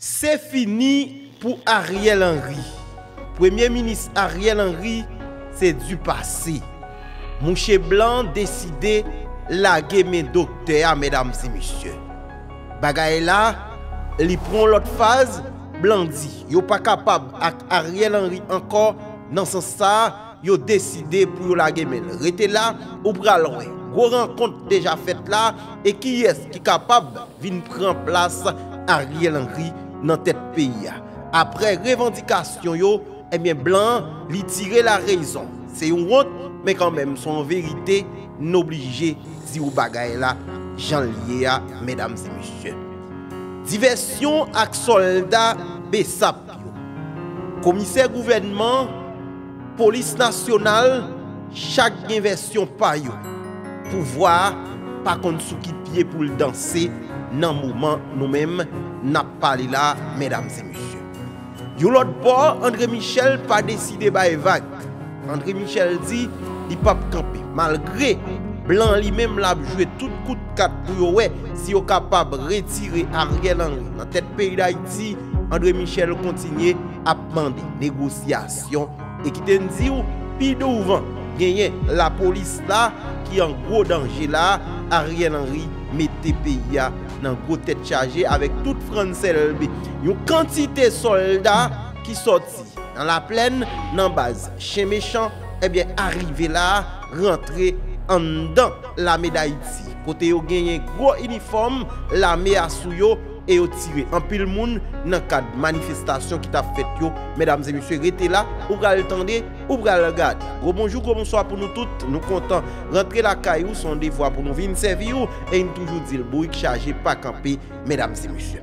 C'est fini pour Ariel Henry. Premier ministre Ariel Henry, c'est du passé. Mouche Blanc décidé laguer mes docteurs, mesdames et messieurs. Bagay là, prend l'autre phase, Blanc dit, yo pas capable avec Ariel Henry encore dans ce sens ça, yo décidé pour laguer men. Rete là, ou pral loin. Gros rencontre déjà faite là et qui est qui capable de prendre place Ariel Henry dans tête pays. Après revendication yo, eh bien blanc, li tirer la raison. C'est une honte mais quand même son vérité n'oblige si ou bagay là Jean lié mesdames et messieurs. Diversion ak soldats Besap. Commissaire gouvernement, police nationale, chaque version pa yo. Pouvoir pas contre sous qui pied pour le danser dans moment nous-mêmes n'a parlé là mesdames et messieurs. Yo l'autre bord André Michel pas décidé ba vague. André Michel dit il pas camper malgré Blanc lui-même l'a joué tout coup de quatre pour ouais si yo capable retirer Ariel Henry dans tête pays d'Haïti André Michel continue à demander négociation et qui te dit pi devant gagner la police là qui en gros danger là Ariel Henry mette pays nan gwo tet chaje avèk tout fransel bi. Yon kantite soldat ki soti nan la plen nan baz. Che mechan, ebyen eh arrive la, rentre an dan la me da iti. Kote yo genyen gwo uniform, la me asou yo, et yo tiré. En pile moun dans cadre manifestation qui t'a fait yo mesdames et messieurs restez là ou pral tendre ou pral regarder. Gros bonjour gros bonsoir pour nous toutes. Nous content rentrer la caillou son devoir pour nous venir servir et nous toujours dire bourrique chargé pas camper mesdames et messieurs.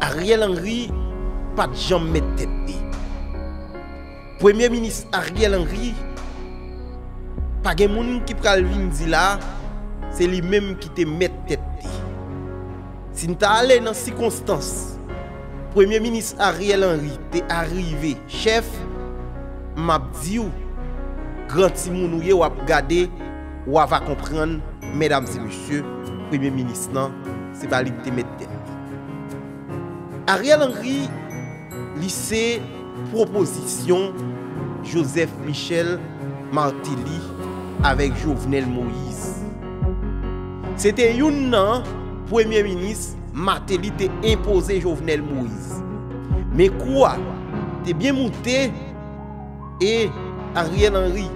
Ariel Henry pas de jambe mettre tête Premier ministre Ariel Henry pas de moun qui pral vinn di là c'est lui-même qui te met tête Si nous allons dans ces circonstances, Premier ministre Ariel Henry est arrivé, chef, m'a dit grand timoun ou a regardé ou va comprendre mesdames et messieurs, Premier ministre c'est pas lui qui mettre Ariel Henry lycée proposition Joseph Michel Martelly avec Jovenel Moïse. C'était une Premier ministre Martelly te imposé Jovenel Moïse. Mais quoi? T'es bien monté et Ariel Henry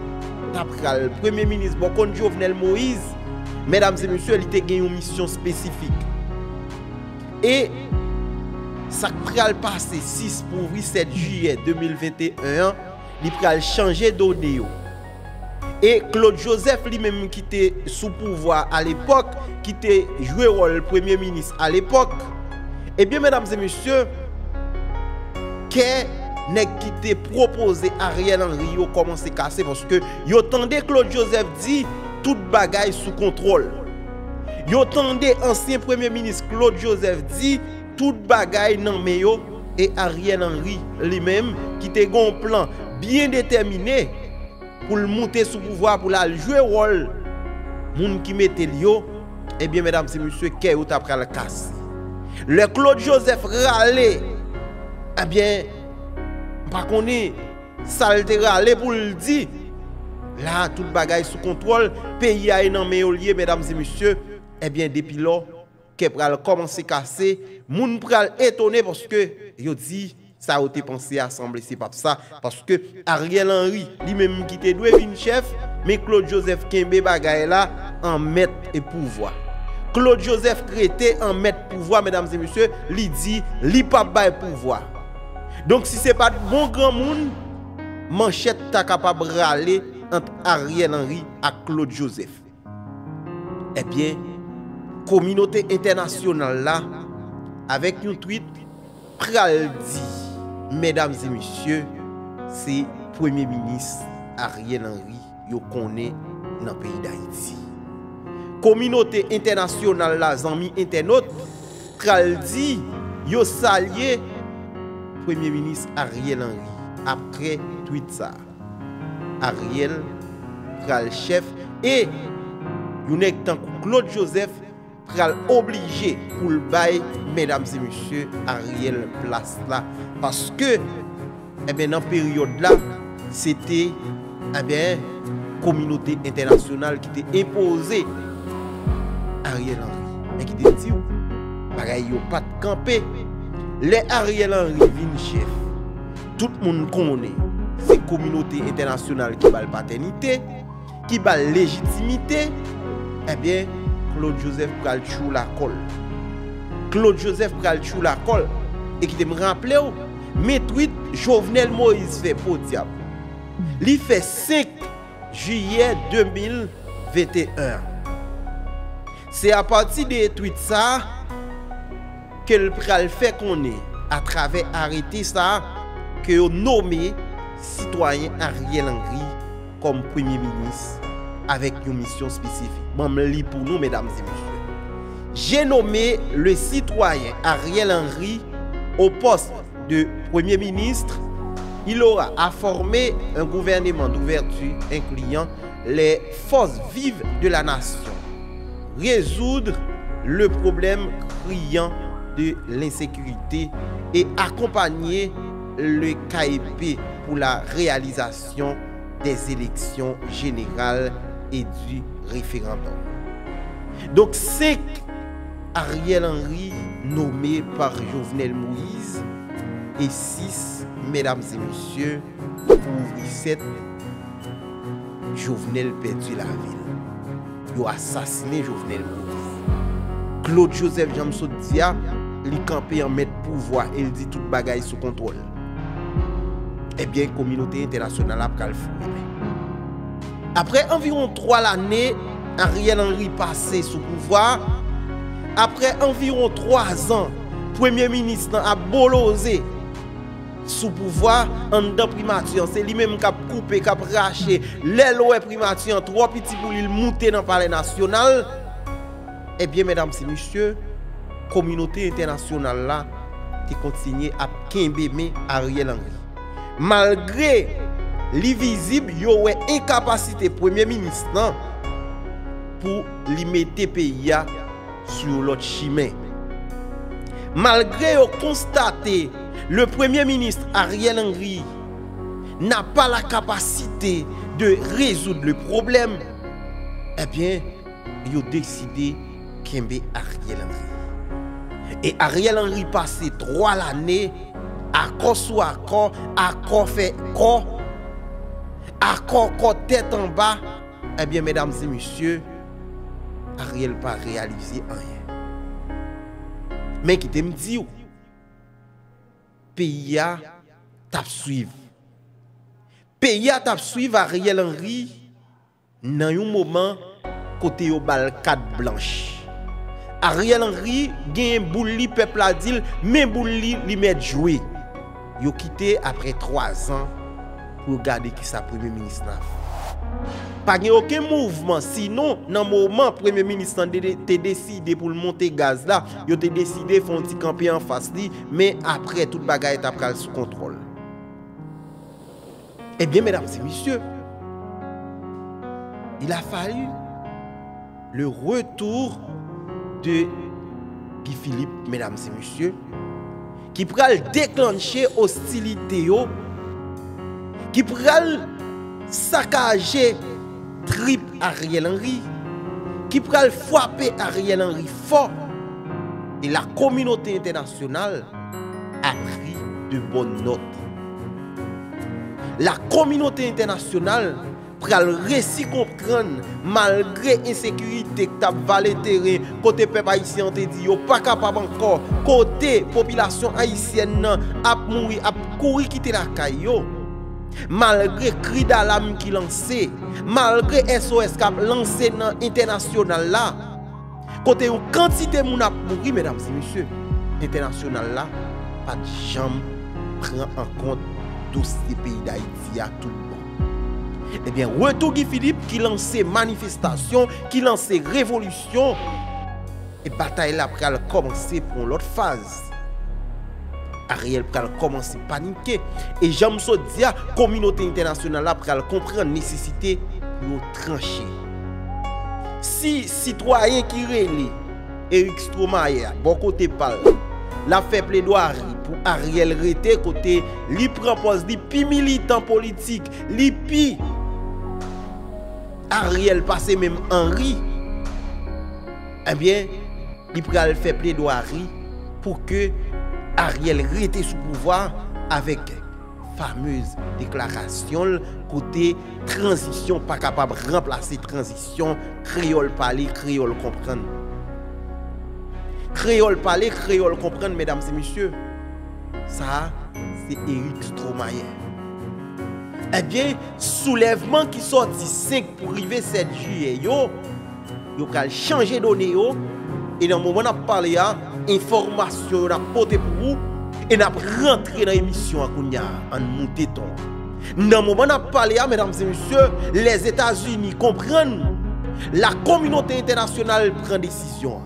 d'après le Premier ministre bon contre Jovenel Moïse, mesdames et messieurs, il était gagné une mission spécifique. Et ça pral passé 6 pour 7 juillet 2021, il pral changer d'odéo. Et Claude Joseph lui-même qui était sous pouvoir à l'époque, qui était joué rôle premier ministre à l'époque. Eh bien, mesdames et messieurs, que n'est qui était proposé Ariel Henry a commencé casser parce que yo tendait Claude Joseph dit toute bagaille sous contrôle. Yo tendait ancien premier ministre Claude Joseph dit toute bagaille non mais yo et Ariel Henry lui-même qui était un plan bien déterminé pour le monter sous pouvoir, pour la jouer rôle, moun qui mette lio, eh bien, mesdames et messieurs, qu'est ou après le casse? Le Claude Joseph râlé, eh bien, qu'on est, salte râlé pour le dire. Là, toute bagaille sous contrôle, pays a énormément lié, mesdames et messieurs, eh bien, depuis là, qu'est pral commencer à casser, moun pral étonné parce que, yo dit, ça a été pensé à assembler, c'est pas ça. Parce que Ariel Henry, lui-même qui était doué une chef, mais Claude Joseph Kembe bagaille là, en maître et pouvoir. Claude Joseph Crété en maître pouvoir, mesdames et messieurs, lui dit, lui pas pouvoir. Donc si c'est pas bon grand monde, manchette ta capable râler entre Ariel Henry et Claude Joseph. Eh bien, communauté internationale là, avec un tweet, pral dit Mesdames et messieurs, c'est Premier ministre Ariel Henry yo connaît dans le pays d'Haïti. Communauté internationale la zami internaute pral dit yo Premier ministre Ariel Henry après tweet ça. Ariel pral chef et yon Claude Joseph pral oblige pou l bay, mesdames et messieurs, Ariel place la. Paske, ebe eh nan peryode la, se te, ebe, eh kominote internasyonal ki te impose Ariel Henry. Men ki te ti ou, bagay yo pat kampe, le Ariel Henry vin chef. Tout moun konen, se kominote internasyonal ki bal paternite, ki bal legitimite, ebe, eh Claude Joseph pral chou la kol. Claude Joseph pral chou la kol, e ki te m rample ou, metwit Jovenel Moïse fe po diap. Li fe 5 juye 2021. Se a pati de etwit sa, ke l pral fe konen a trave arete sa, ke yo nome sitwayen Ariel Henry kom premier ministre avèk yon misyon spesifik. Mwen me li pou nou, mèdames et mèsyè. Jè nomè le sitwayen Ariel Henry au poste de premier ministre. Il aura a formé un gouvernement d'ouverture incluant les forces vives de la nation. Résoudre le problème criant de l'insécurité et accompagner le KIP pour la réalisation des élections générales et du référendum. Donc c'est Ariel Henry nommé par Jovenel Moïse et 6, mesdames et messieurs, pour ouvrir cette Jovenel perdu la ville. Il a assassiné Jovenel. Claude Joseph Jamsot Dia, il campé en maître pouvoir et il dit tout bagaille sous contrôle. Eh bien, communauté internationale a Apre environ 3 l ane, Ariel Henry pase sou pouvoi. Apre environ 3 an, Premier Ministre a boloze sou pouvoi an dan primatyan. Se li menm kap koupe, kap rache, lè loue primatyan, 3 piti pou li moute nan pale nasyonal. Ebyen, medam se monsye, Komunote internasyonal la te kontinye ap kenbeme Ariel Henry. Malgre li vizib yo we enkapasite Premier Ministre nan pou li mette peya sou lot chimè. Malgre yo konstate le Premier Ministre Ariel Henry nan pa la kapasite de rezoud le problem, ebyen eh yo deside kembe Ariel Henry. E Ariel Henry pase 3 l ane akon sou akon, akon fe kon, akon kon tèt an ba, ebyen, mèdames et monsye, Ariel pa realize anyen. Men ki te mdi ou, peya tap suiv. Peya tap suiv Ariel Henry nan yon mouman kote yo bal blanche. Ariel Henry gen boul li pepla dil, men boul li met jwe. Yo kite apre 3 an pou gade ki sa premye ministran. Pa gen oken mouvman, sinon nan mouman premye ministran te deside pou l monte gaz la, yo te deside fon ti kampi an fas li, men apre tout bagay et apre al sou kontrol. Ebyen, mesdames et messieurs, il a fallu le retour de Guy Philippe, mesdames et messieurs, ki pral deklanche ostilite yo, ki pral sakaje trip Ariel Henry, ki pral fwape Ariel Henry fwa, e la kominote internasyonal a pri de bon not. La kominote internasyonal pral resi kompran malgre insekurite k tap vale teren kote pep Haitien te di yo pa kapab ankor kote popilasyon Haitien nan ap moui ap kouri kite la kay yo malgre kri dalam ki lanse malgre SOS kap lanse nan internasyonal la kote yo kantite moun ap mouri medam si misye internasyonal la pat jam pran an kont tous se peyi da Haiti a tout Ebyen, eh retou Guy Philippe ki lanse manifestasyon, ki lanse revolusyon, e batay la pral komanse pou lout faz. Ariel pral komanse panike, e jamso diya, kominote internasyonal la pral kompren nesesite pou tranche. Si sitwayen ki rele, Eric Stromae, bon côté parle. La fait plaidoirie pour Ariel Rete côté li propose li pi militant politique, li pi Ariel passé même Henri. Eh bien, il pral fait plaidoirie pour que Ariel rete sous pouvoir avec fameuse déclaration côté transition pas capable de remplacer transition. Créole parler créole comprendre. Créole parler créole comprendre mesdames et messieurs. Ça c'est Eric Stromae. Eh bien soulèvement qui sorti 5 pour arriver 7 juillet yo yo pral changer données yo. Et dans le moment on a parlé information on a porté pour vous et n'a rentré dans l'émission à Kounia en monté ton. Dans le moment où on a parlé, mesdames et messieurs, les États-Unis comprennent, la communauté internationale prend décision.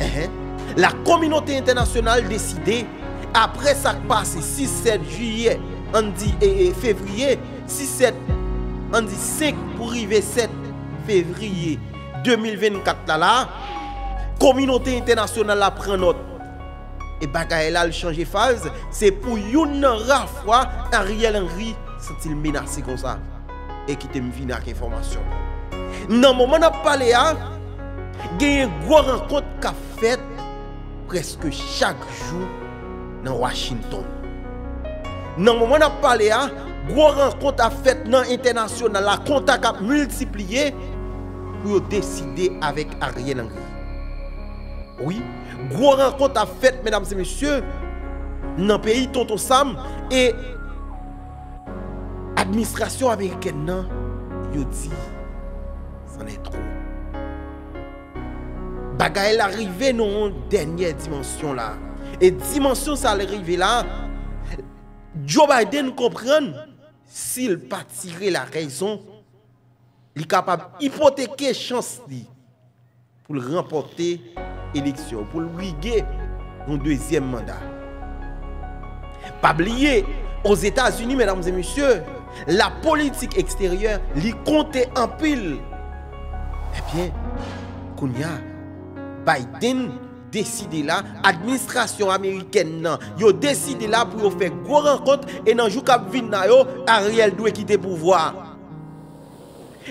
Eh, la communauté internationale décide, après ça passe 6-7 juillet, on dit et, février, 6-7, on dit 5 pour arriver 7 février 2024 là, là communauté internationale la prend note et bagaille là, changer phase, c'est pour une fois Ariel Henry sent-il menacé comme ça et qui te vient avec information. Dans le moment où parlé, il y a une rencontre qui a fait presque chaque jour dans Washington. Dans le moment où on parlé, une rencontre a fait dans l'international, la contact a multiplié pour décider avec Ariel Henry. Oui, gros rencontre a fait, mesdames et messieurs, dans le pays Tonton Sam et administration américaine, yo dit, c'en est trop. Bagay arrivé dans une dernière dimension là. Et dimension ça là, Joe Biden comprend s'il pas la raison, il est capable d'hypothéquer chance pour remporter élection, pour le briguer un deuxième mandat. Pas oublier, aux États-Unis, mesdames et messieurs, la politique extérieure, lui comptait en pile. Eh bien, Kounia, Biden décidé là, administration américaine nan, yo décidé là pour faire gros rencontre et dans jou k'ap vin yo, Ariel doit quitter pouvoir.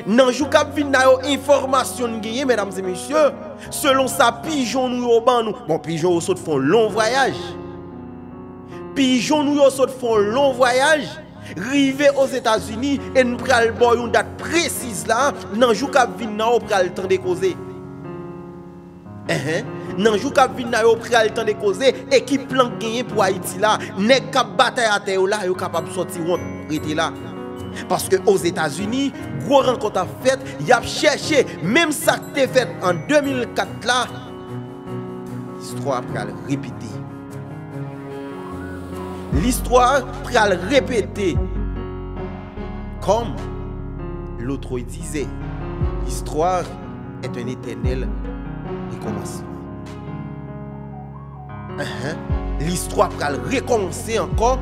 Nan jou k'ap vin yo information gagné mesdames et messieurs, selon sa pigeon nous ban nous. Bon pigeon au font long voyage. Pigeon nous yo font long voyage. Rive aux États-Unis et nous pral une date précise là, nan jou k'ap vin nan yo pral temps de causer. Eh, eh. Nan jou k'ap vin nan yo pral temps de causer et qui plan gagné pour Haïti là, nèg k'ap bataille à terre là, yo capable sortir honte rete là. Parce que aux États-Unis, gros rencontre a fait, y a cherché, même ça qui était fait en 2004 là, l'histoire pral répéter. L'histoire pral répéter. Comme l'autre disait, l'histoire est un éternel recommencement. Uh-huh. L'histoire pral recommencer encore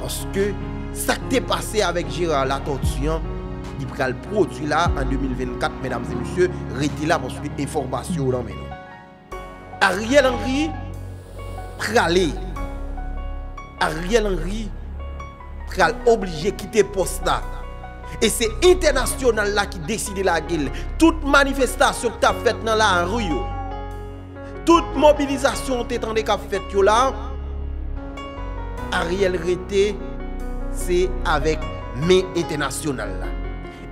parce que ça qui est passé avec Gérard Latortuan, il prend le produit là en 2024, mesdames et messieurs, restez là pour suivre l'information dans Ariel Henry, pralé. Ariel Henry, pral obligé de quitter poste là. Et c'est international là qui décide la gueule. Toute manifestation que tu as faite dans la rue, toute mobilisation que tu as faite là, Ariel Rete c'est avec mes internationales.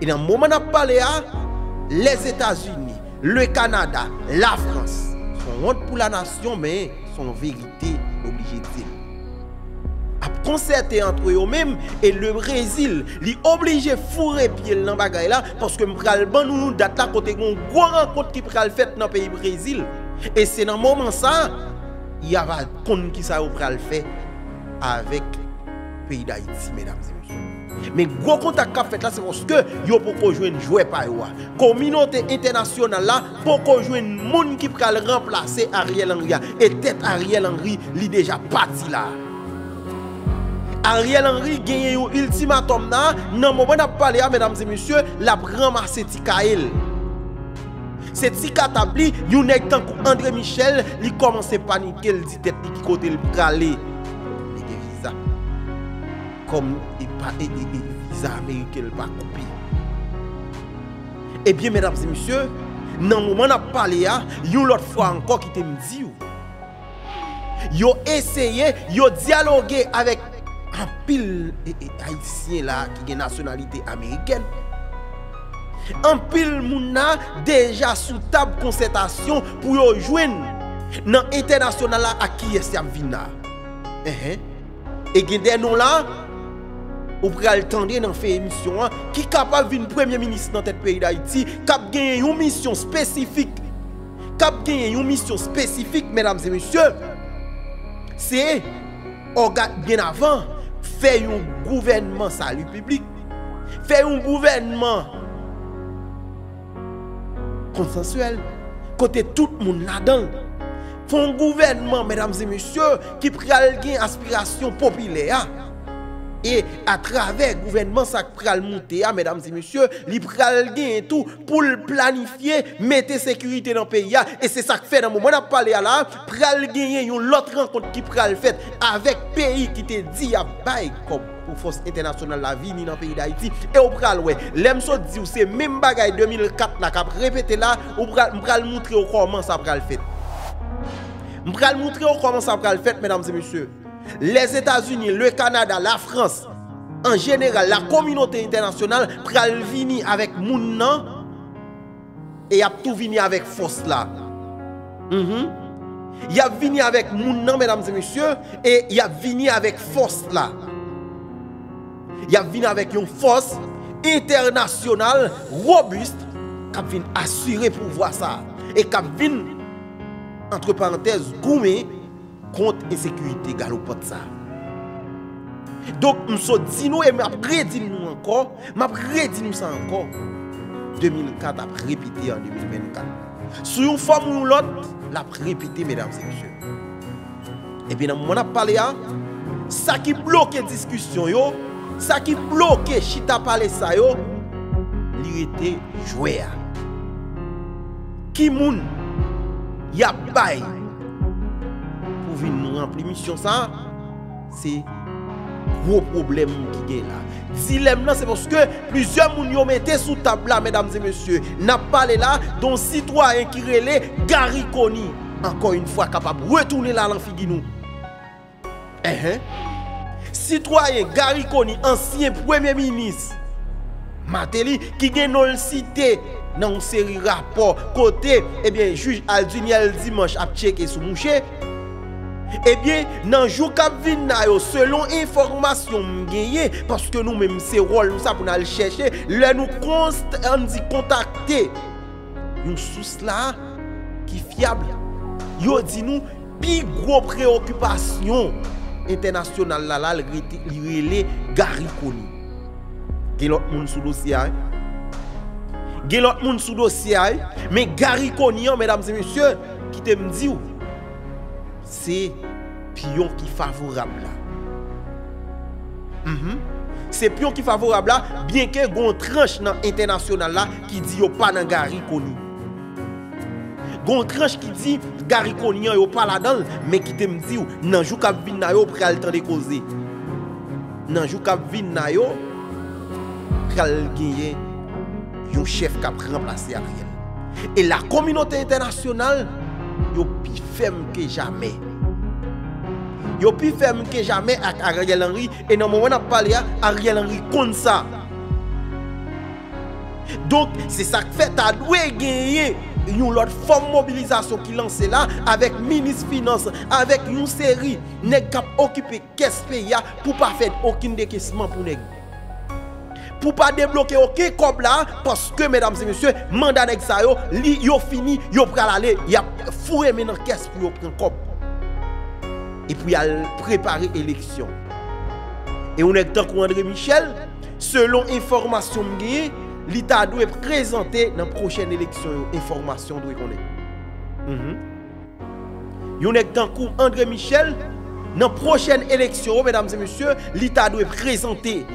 Et dans le moment où on les États-Unis, le Canada, la France sont honte pour la nation, mais sont vérité dire. À concerter entre eux-mêmes et le Brésil, li obligé fourrer pied dans bagaille là parce que m'pral ban nous date là côté une gros rencontre qui pral fait dans le pays Brésil et c'est dans moment ça il y a pas qui ça pral fait avec pays d'Haïti, mesdames et messieurs. Mais gros contact qu'a fait là, c'est parce que yo pour jouer jouer par yo. Communauté internationale là, pour jouer monde qui peut remplacer Ariel Henry. Et tête Ariel Henry, il déjà parti là. Ariel Henry gagne un ultimatum là, non moment n'a parlé mesdames et messieurs, la ramassé Tikael. Se ti katabli, yon ek tankou André Michel, li komanse panike, li di tet li ki kote li prale. Li gen viza. Kom e pa e e e viza Amerike li pa koupi. Ebyen, mesdames et messieurs, nan mouman ap pale ya, yon lot fwa anko ki te mdi yo. Yo eseye, yo diyalogue avek an pil e, e, haisyen la ki gen nasyonalite Ameriken. An pil moun na deja sou tab konsentasyon pou yo jwen nan internasyonal la a ki es yam vin na. E gen den nou la, ou pral tende nan fe emisyon an, ki kapap vin premye minis nan tet peyi da iti, kap gen yon misyon spesifik, kap gen yon misyon spesifik, mesdames et messieurs, se, ogat gen avan, fe yon gouvenman salu publik, fe yon gouvenman konsensuel, kote tout moun ladan. Fon gouvenman, mesdames et messieurs, ki pral gen aspirasyon popile ya. E a travè gouvenman sa pral moute ya, mesdames et messieurs, li pral gen tout pou l planifiye mette sekurite nan peyi ya. E se sa k fè nan moun. Mwen ap pale ya la, pral gen yon lot renkont ki pral fèt avèk peyi ki te di ya bay kom. pou fos internasyonal la vi ni nan peyi da iti e ou pral we, lem so di ou se mem bagay 2004 la kap repete la ou pral moutre ou koman sa pral fet pral moutre ou koman sa pral fet mesdames et messieurs les Etats-Unis, le Canada, la France en general, la kominote internasyonal pral vini avek moun nan e ap tou vini avek fos la yap vini avek moun mesdames et messieurs e yap vini avek fos la y ap vin avèk yon fos internasyonal robuste kap vin asyre pou vwa sa e kap vin entre parantez goume kont e sekurite galopot sa Donk mso di nou e m ap redi nou anko m ap redi nou sa anko 2004 ap repite an 2024 sou yon fom ou lot l ap repite medam se msye e bin nan moun ap pale ya sa ki bloke diskusyon yo Sa ki bloke chita pale sa yo, li rete jwe a. Ki moun, bay, pou vin rempli. Misyon sa, se gro problem ki gen la. Zilem nan se poske, plizyon moun yo mette sou tabla, medam ze monsye, na pale la, don sitwa en kirele, gari koni, ankon yon fwa kapab, retoune la lan figi nou. Eh eh, Citoyen Gary Koni, ansyen premye minis Mateli ki gen nou l site nan seri rapor Kote, ebyen, juj Alduniel Dimanche ap cheke sou mouche Ebyen, nan jou kap vin na yo Selon informasyon mgenye Paske nou menm se rol nou sa pou nan l cheshe Le nou konst an di kontakte Yon sous la ki fiable Yo di nou pi gro preokupasyon internasyonal la la li rele gari koni. Gen lot moun sou dosyay. Gen lot moun sou dosyay. Men gari koni an, mesdames et messieurs, ki te mdi ou, se piyon ki favorab la. Mhm. Se piyon ki favorab la, bien ke gon tranche nan internasyonal la, ki di yo pa nan gari koni. Gon tranche ki di, gari konyan yo pala dan, men ki te mdi ou, nanjou kap vin na yo pral tan de koze. Nanjou kap vin na yo, pral genye, yon chef remplase a riyen. E la kominote internasyonal, yo pi fem ke jame. Yo pi fem ke jame ak Ariel Henry, e nan moun ap pale ya, Ariel Henry kon sa. Donk, se sak fet a dwe genye, yon lot fom mobilizasyon ki lanse la avek minis finance, avek yon seri neg kap okipe kespe ya pou pa fed okin dekesman pou neg pou pa debloke oke kob la paske medams e monsye manda neg sa yo, li yo fini yo pral ale, ya fure menan kes pou yo pren kob e pou yal prepare eleksyon e yon neg tankou André Michel selon informasyon mgeye L'État doit présenter dans prochaine élection information doit connaître. Mm Yon est dans coup André Michel dans prochaine élection, mesdames et messieurs, l'État doit présenter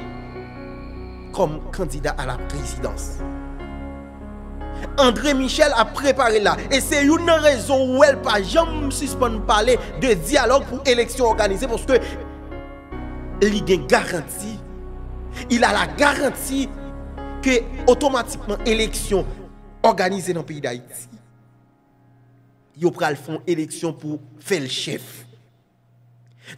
comme candidat à la présidence. André Michel a préparé là. Et c'est une raison où elle pas jamais suspend parler de dialogue pour élection organisée parce que il a une garantie. Il a la garantie que automatiquement élection organisée dans le pays d'Haïti. Il pral font élection pour faire le chef.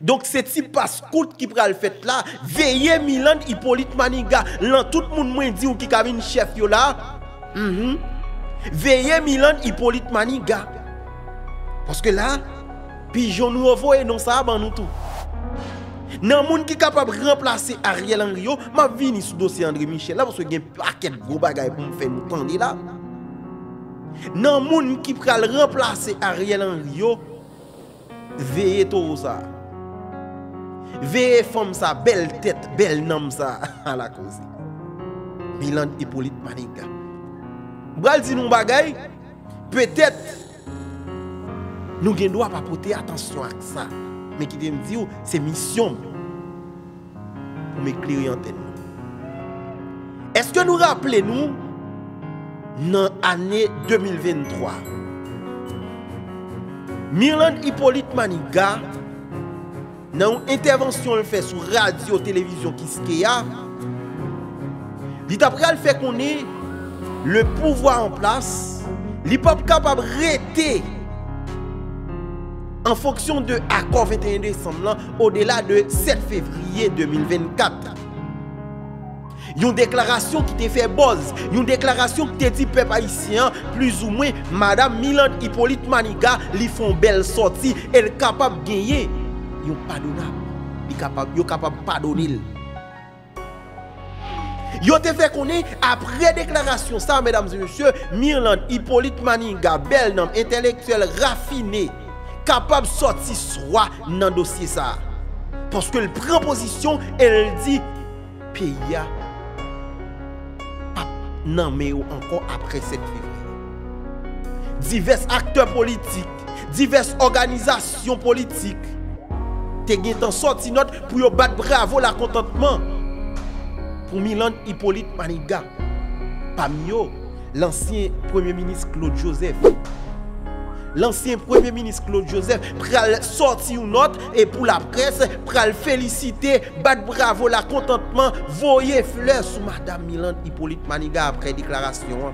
Donc c'est type passe qui pral fait là, veillez Milan Hippolyte Maniga, là tout le monde m'a dit ou qui a chef yo là. Mm Veillez Milan Hippolyte Maniga. Parce que là, pigeon nous envoie non ça ban nous tout. Nan moun qui capable de remplacer Ariel Henry, m'a vini sous dossier André Michel là parce que gen paquet gros bagay pour me faire nous tendre là. Nan moun qui pral remplacer Ariel Henry, veillez tout ça. Veillez femme ça, belle tête, belle nom ça à la cause. Milan Hippolyte Maniga. Bral di nou bagay, peut-être nous ne doit pas porter attention à ça. Mais qui me dit, c'est mission pour m'éclairer en tête. Est-ce que nous rappelons nous dans l'année 2023 Mirland Hippolyte Maniga dans une intervention fait sur radio télévision qui il dit après le fait qu'on est le pouvoir en place, n'est pas capable de rester en fonction de l'accord 21 décembre au-delà de 7 février 2024. Une déclaration qui t'a fait buzz, une déclaration qui t'a dit peuple haïtien, plus ou moins, Madame Milan Hippolyte Maniga, lui font belle sortie, elle est capable de gagner, ils pardonnable, ils sont capable de pardonner. Yo te fait après déclaration ça mesdames et messieurs, Mirland Hippolyte Maninga, bel nom intellectuel raffiné, capable de sortir soit dans dossier ça. Parce que le prend position, elle dit pays non mais encore après 7 février. Divers acteurs politiques, diverses organisations politiques, te sorti note pour battre bravo la contentement pour Milan Hippolyte Maniga. Parmi l'ancien Premier ministre Claude Joseph. L'ancien Premier ministre Claude Joseph pral sortir une note et pour la presse, pral féliciter, battre bravo, la contentement, voyer fleurs sur Madame Milan Hippolyte Maniga après déclaration.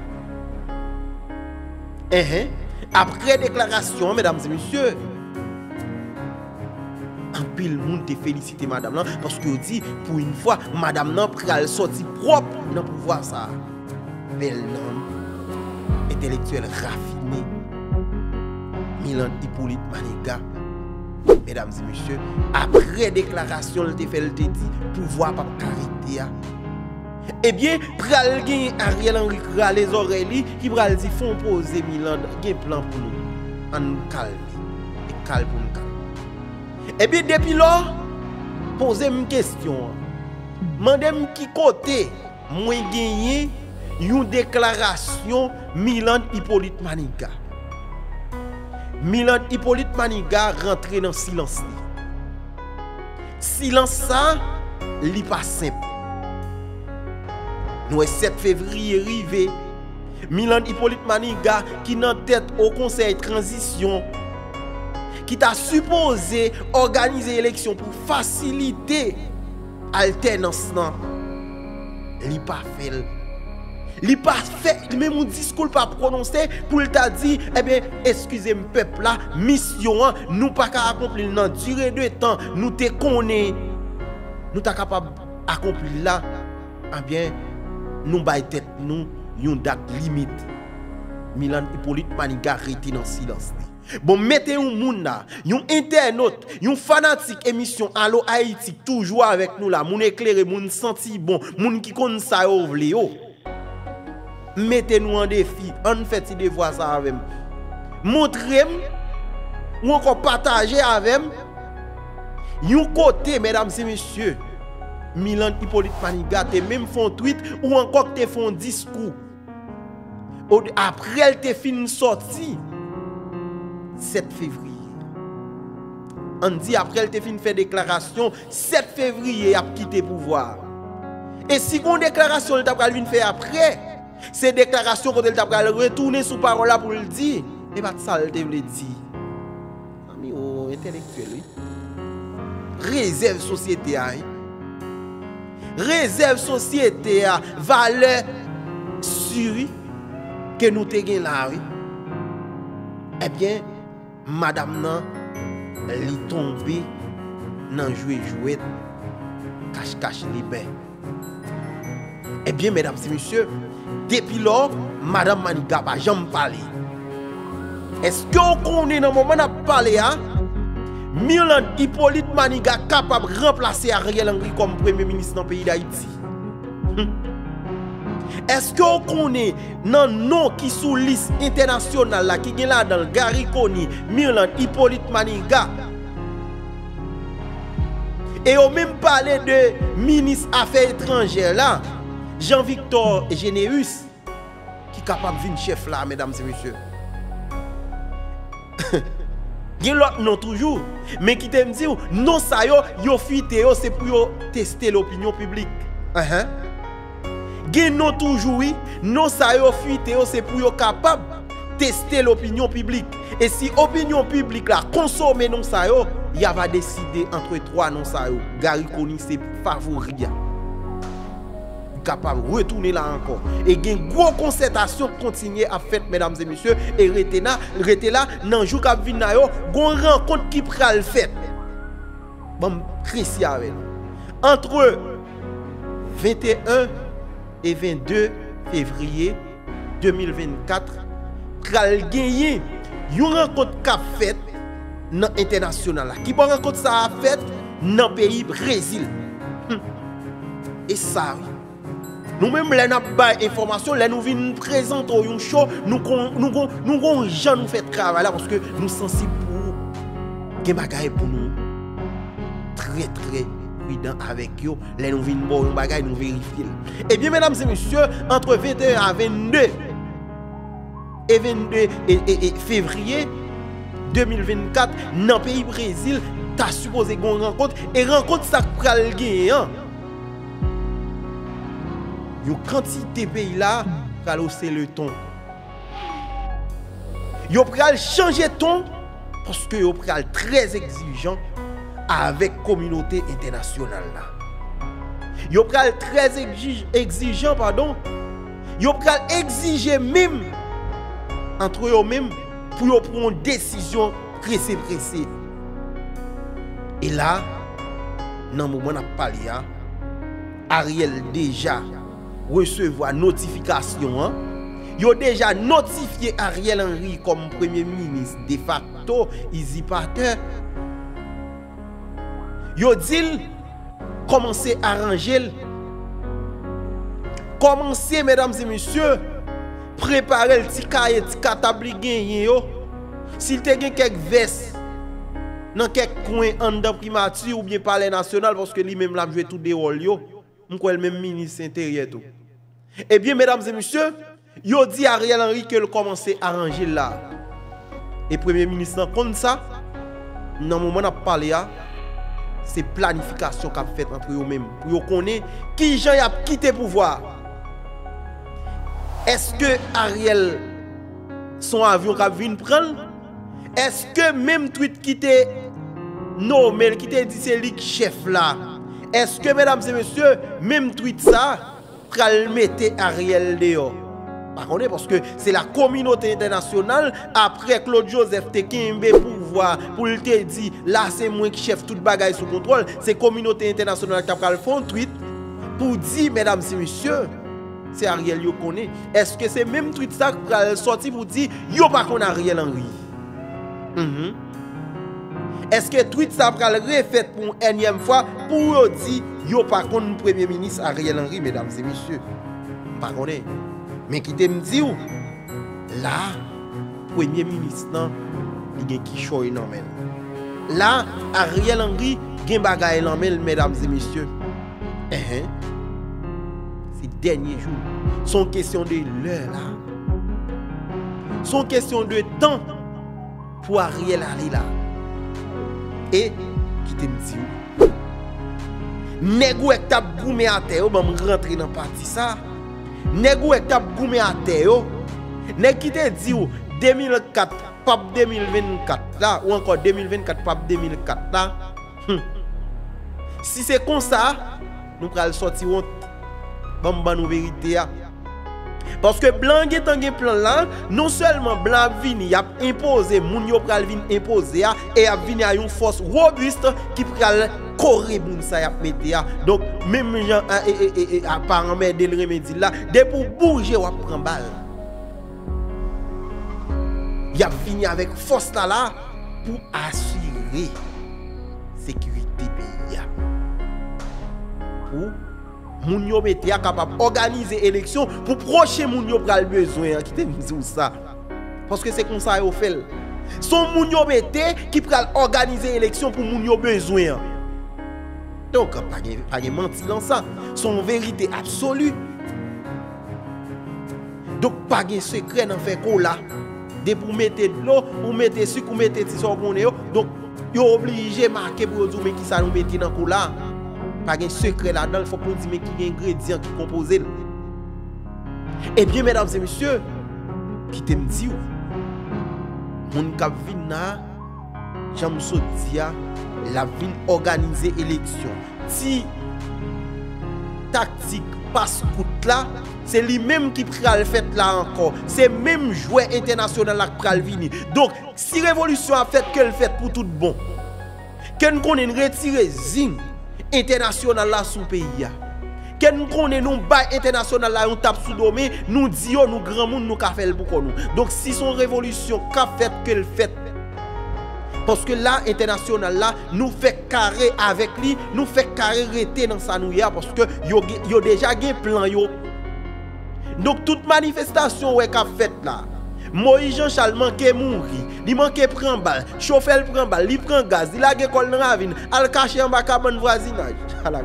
Eh. Après déclaration, mesdames et messieurs, un pile monde te féliciter madame là parce que dit pour une fois madame nan pral sorti propre dans pouvoir ça. Belle homme intellectuel raffiné. Milan Hippolyte Maniga. Mesdames et messieurs, après déclaration, elle te fait, elle te dit, pouvoir pas carité. Eh bien, pral gen Ariel Henry les oreilles qui pral dit font poser Milan gen plan pour nous. En calme et calme pour nous et puis depuis là, posez une question. Mandem qui côté moi gagné une déclaration Milan Hippolyte Maniga. Milan Hippolyte Maniga rentré dans silence. Silence ça, li pas simple. Nous 7 février arrivé. Milan Hippolyte Maniga qui dans tête au conseil de transition ki ta supose organize eleksyon pou fasilite alternans nan, li pa fel. Li pa fel, mè moun diskoul pa prononse pou lta di, ebe, eh eskuse m pepla, misyon an, nou pa ka akompli nan dure de tan, nou te konen, nou ta kapab akompli la, ah ebyen, nou bay tet nou yon dat limit. Milan Hippolyte Maniga rete nan silans. Bon, mettez un moun là, un internaute, un fanatique émission Allo Haïti toujours avec nous là, moun éclairé, moun senti bon, moun qui connaît ça yo yo. Mettez-nous en défi, on fait si devoir ça avec Montrez ou encore partagez avec un côté mesdames et messieurs. Milan Hippolyte Paniga te même font tweet ou encore te font discours. Après elle te fin sorti. 7 février. On dit après elle te fin fait déclaration 7 février a quitté pouvoir. Et si une déclaration elle t'a fait après, Se deklarasyon kote l tap pral retoune sou parola pou l di, e bat sa l te vle di. Ami ou entelektuel, rezèv sosyete a, rezèv sosyete a, vale suri ke nou te gen la, ebyen, madame nan li tombe nan jwe jwet kache kache li ben. Ebyen, mesdames et messieurs, depi lor, madame Maniga pa jom pale. Eske ou konen nan mouman ap pale a, Milan Hippolyte Maniga kapab remplase Ariel Henry kom premier ministre nan peyi d'Haïti. Eske ou konen nan nou ki sou lis internasyonal la ki gen la dan Gary Coney, Milan Hippolyte Maniga, e ou menm pale de ministre afè étranger la, Jean-Victor Genéus, ki kapab vin chef la, mesdames et messieurs. Gen lot non toujou, men ki te ou, non sa yo, yo fuite yo, se pou yo teste. Gen non toujou, non sa yo fuite yo, se pou yo kapab teste l'opinion publik. E si opinion publik la konsome non sa yo, ya va deside entre 3 non sa yo. Gary Coney se favori ya. kapab retoune la ankon. E gen gwo konsentasyon kontinye a fet, mesdames et messieurs, e rete la nanjou kap vin na yo, gwo renkont ki pral fet. Bam, kresi avel. Entre 21 et 22 fevriye 2024, pral genye, yon renkont kap fet nan internasyonan la. Ki bon renkont sa a fet nan peyi Brazil. E sa, Nou menm lè nan bay informasyon, lè nou vin prezant ou yon show, nou kon jan nou fè travè la, pwoske nou sensib pou gen bagay pou nou tre tre widan avèk yo, lè nou vin bon yon bagay nou verifil. Ebyen, mèdames et messieurs, entre 21 a 22 et 22 et février 2024, nan peyi Brésil, ta suppose kon renkont, e renkont sa pral gen yon. Yo kantite peyi la pral ose le ton. Yo pral chanje ton poske yo pral trez exijan avek kominote internasyonal la. Yo trez exijan, pardon, yo pral exije mim antro yo mim pou yo proun desisyon prese prese. E la, nan mouman ap pali ya, Ariel deja recevo a notifikasyon yo deja notifiye Ariel Henry kom premier ministre de facto izi pater yo dil, komanse aranjel, komanse, mesdames et messieurs, prepare l ti kaye, ti katabli genye yo, sil te gen kek ves, nan kek kwen an dan primati ou bien pale nasyonal, poske li menm la mjwe tout de wol yo, mkwen menm minis interye to. Ebyen, eh mesdames et messieurs, yo di Ariel Henry ke l komanse aranjel la. E premier ministre nan kon sa, nan mouman ap pale ya, se planifikasyon kap fet antre yo menm. Yo konen ki jan yap kite pouvoi. Eske Ariel son avyon kap vin pren? Eske menm tweet kite nou men, kite di se lik chef la? Eske, mesdames et messieurs, menm tweet sa, pral mette Ariel deyo. Par konen, porske se la kominote internasyonal, apre Claude Joseph te kimbe pou vwa, pou lte di, la se mwen ki chef tout bagay sou kontrol, se kominote internasyonal ta pral fon tweet, pou di, mesdames et messieurs, se Ariel yo konen, eske se menm tweet sa pral sorti pou di, yo pa kon Ariel Henry? Eske tweet sa pral refet pou enyem fwa, pou yo di, Yo pa kon nou premye minis Ariel Henry, mesdames et messieurs? Pa konen. Men ki te mdi ou, la, premye minis nan, li gen ki choy men. La, Ariel Henry, gen bagay nan men, mesdames et messieurs. Eh, eh. Se denye jou. Son kesyon de lè la. Son kesyon de tan, pou Ariel Henry la. E, ki te mdi ou, Nègou ek tap goume a te yo, ba m rentre nan Nèk ou ek tap goume a te yo, nèk ki te di ou 2004 pap 2024 la, ou anko 2024 pap 2004 la, hm. si se kon sa, nou pral soti wot, bamban nou verite ya. Parce que blanc qui est plan là, non seulement blanc vini, y a imposé, moun yo pral vin imposer a, et a vini à une force robuste qui pral correr moun ça y a mette a. Donc même gens et et et apparemment le remède là, dès pour bouger ou prendre balle. Y a vini avec force là là pour assurer sécurité pays a. Pour moun yo a capable organiser élection pour prochain moun yo pral besoin qui te dit ça parce que c'est comme ça yo fait son moun yo qui pral organiser élection pour moun besoin donc pas pas menti dans ça son vérité absolue donc pas de secret dans fait quoi là de pour mettre de l'eau ou mettre sucre ou mettre ti so yo donc yo obligé marquer pour dire mais qui ça nous mettre dans là pas de secret là-dedans, il faut qu'on dise mais qui est ingrédient qui compose. Eh bien, mesdames et messieurs, qui t'aime dit, mon cap vina, j'aime dire, la ville organiser élection. Si tactique passe coûte là, c'est lui-même qui prend le fait là encore. C'est même joueur international qui prend le venir. Donc, si révolution a fait qu'elle fait pour tout bon, qu'on connaît retirer zing, international là sous pays que nous connaissons nous bail international là on tape sous domaine nous disons nous grand monde nous ka faire pour nous. Donc si son révolution qu'a fait qu'elle fait. Parce que là international là nous fait carré avec lui nous fait carré rester dans sa nouya parce que yo, yo déjà un plan yo. Donc toute manifestation ouais qu'a fait là Moïse Jean Charles manquait mourir, il manquait prendre balle, chauffeur prend balle, il prend gaz, il a école dans ravine, al caché en bas cabane voisinage la.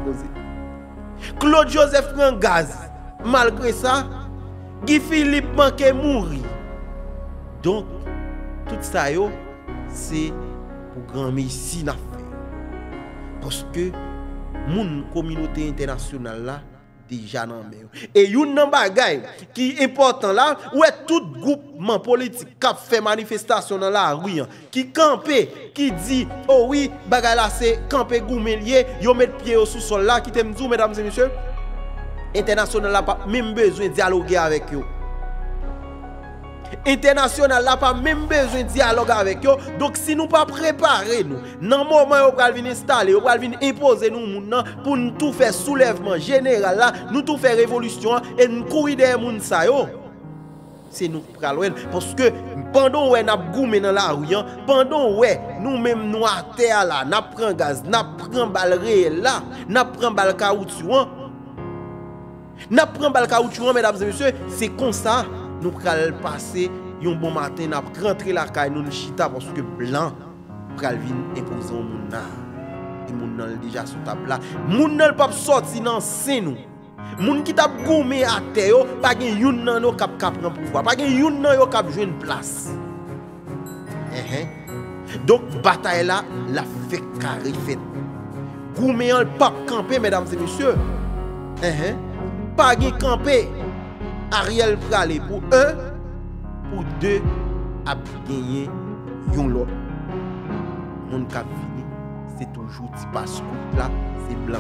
Claude Joseph prend gaz. Malgré ça, Guy Philippe manquait mourir. Donc tout ça c'est pour grand Messi n'a fait. Parce que mon communauté internationale là déjà dans Et une nan bagay qui est important là, où est tout groupement politique qui fait manifestation dans la rue, hein, qui campe, qui dit, oh oui, bagay là c'est camper goumelier, yo met pied au sous-sol là, qui t'aime dit, mesdames et messieurs, international pas même besoin de dialoguer avec eux. International n'a pas même besoin de dialogue avec eux. Donc si nous pas préparer nous, dans le moment où va venir installer, on va venir imposer nous pour nous tout faire soulèvement général là, nous tout faire révolution et nous courir des gens ça C'est nous pral parce que pendant que nous goumé dans la rue, hein, pendant que nous même nous à terre là, nous prenons gaz, nous prenons balle réel là, nous prenons balle caoutchouc. Hein. Nous prenons balle caoutchouc mesdames et messieurs, c'est comme ça nous pral passer un bon matin n'a rentrer la caille nous chita parce que blanc pral vinn imposer moun nan et moun nan déjà sous table là. Moun nan pas sorti dans sein nous. Moun qui t'a à terre pas gen yon nan yo kap kap prend pouvoir pas gen yon nan yo kap une place. Eh donc bataille là la fait carré fait. En camper mesdames et messieurs. Eh pas gen camper Ariel pralé pour un, pour deux, à gagner yon lot. Mon cap fini, c'est toujours petit passe là, c'est blanc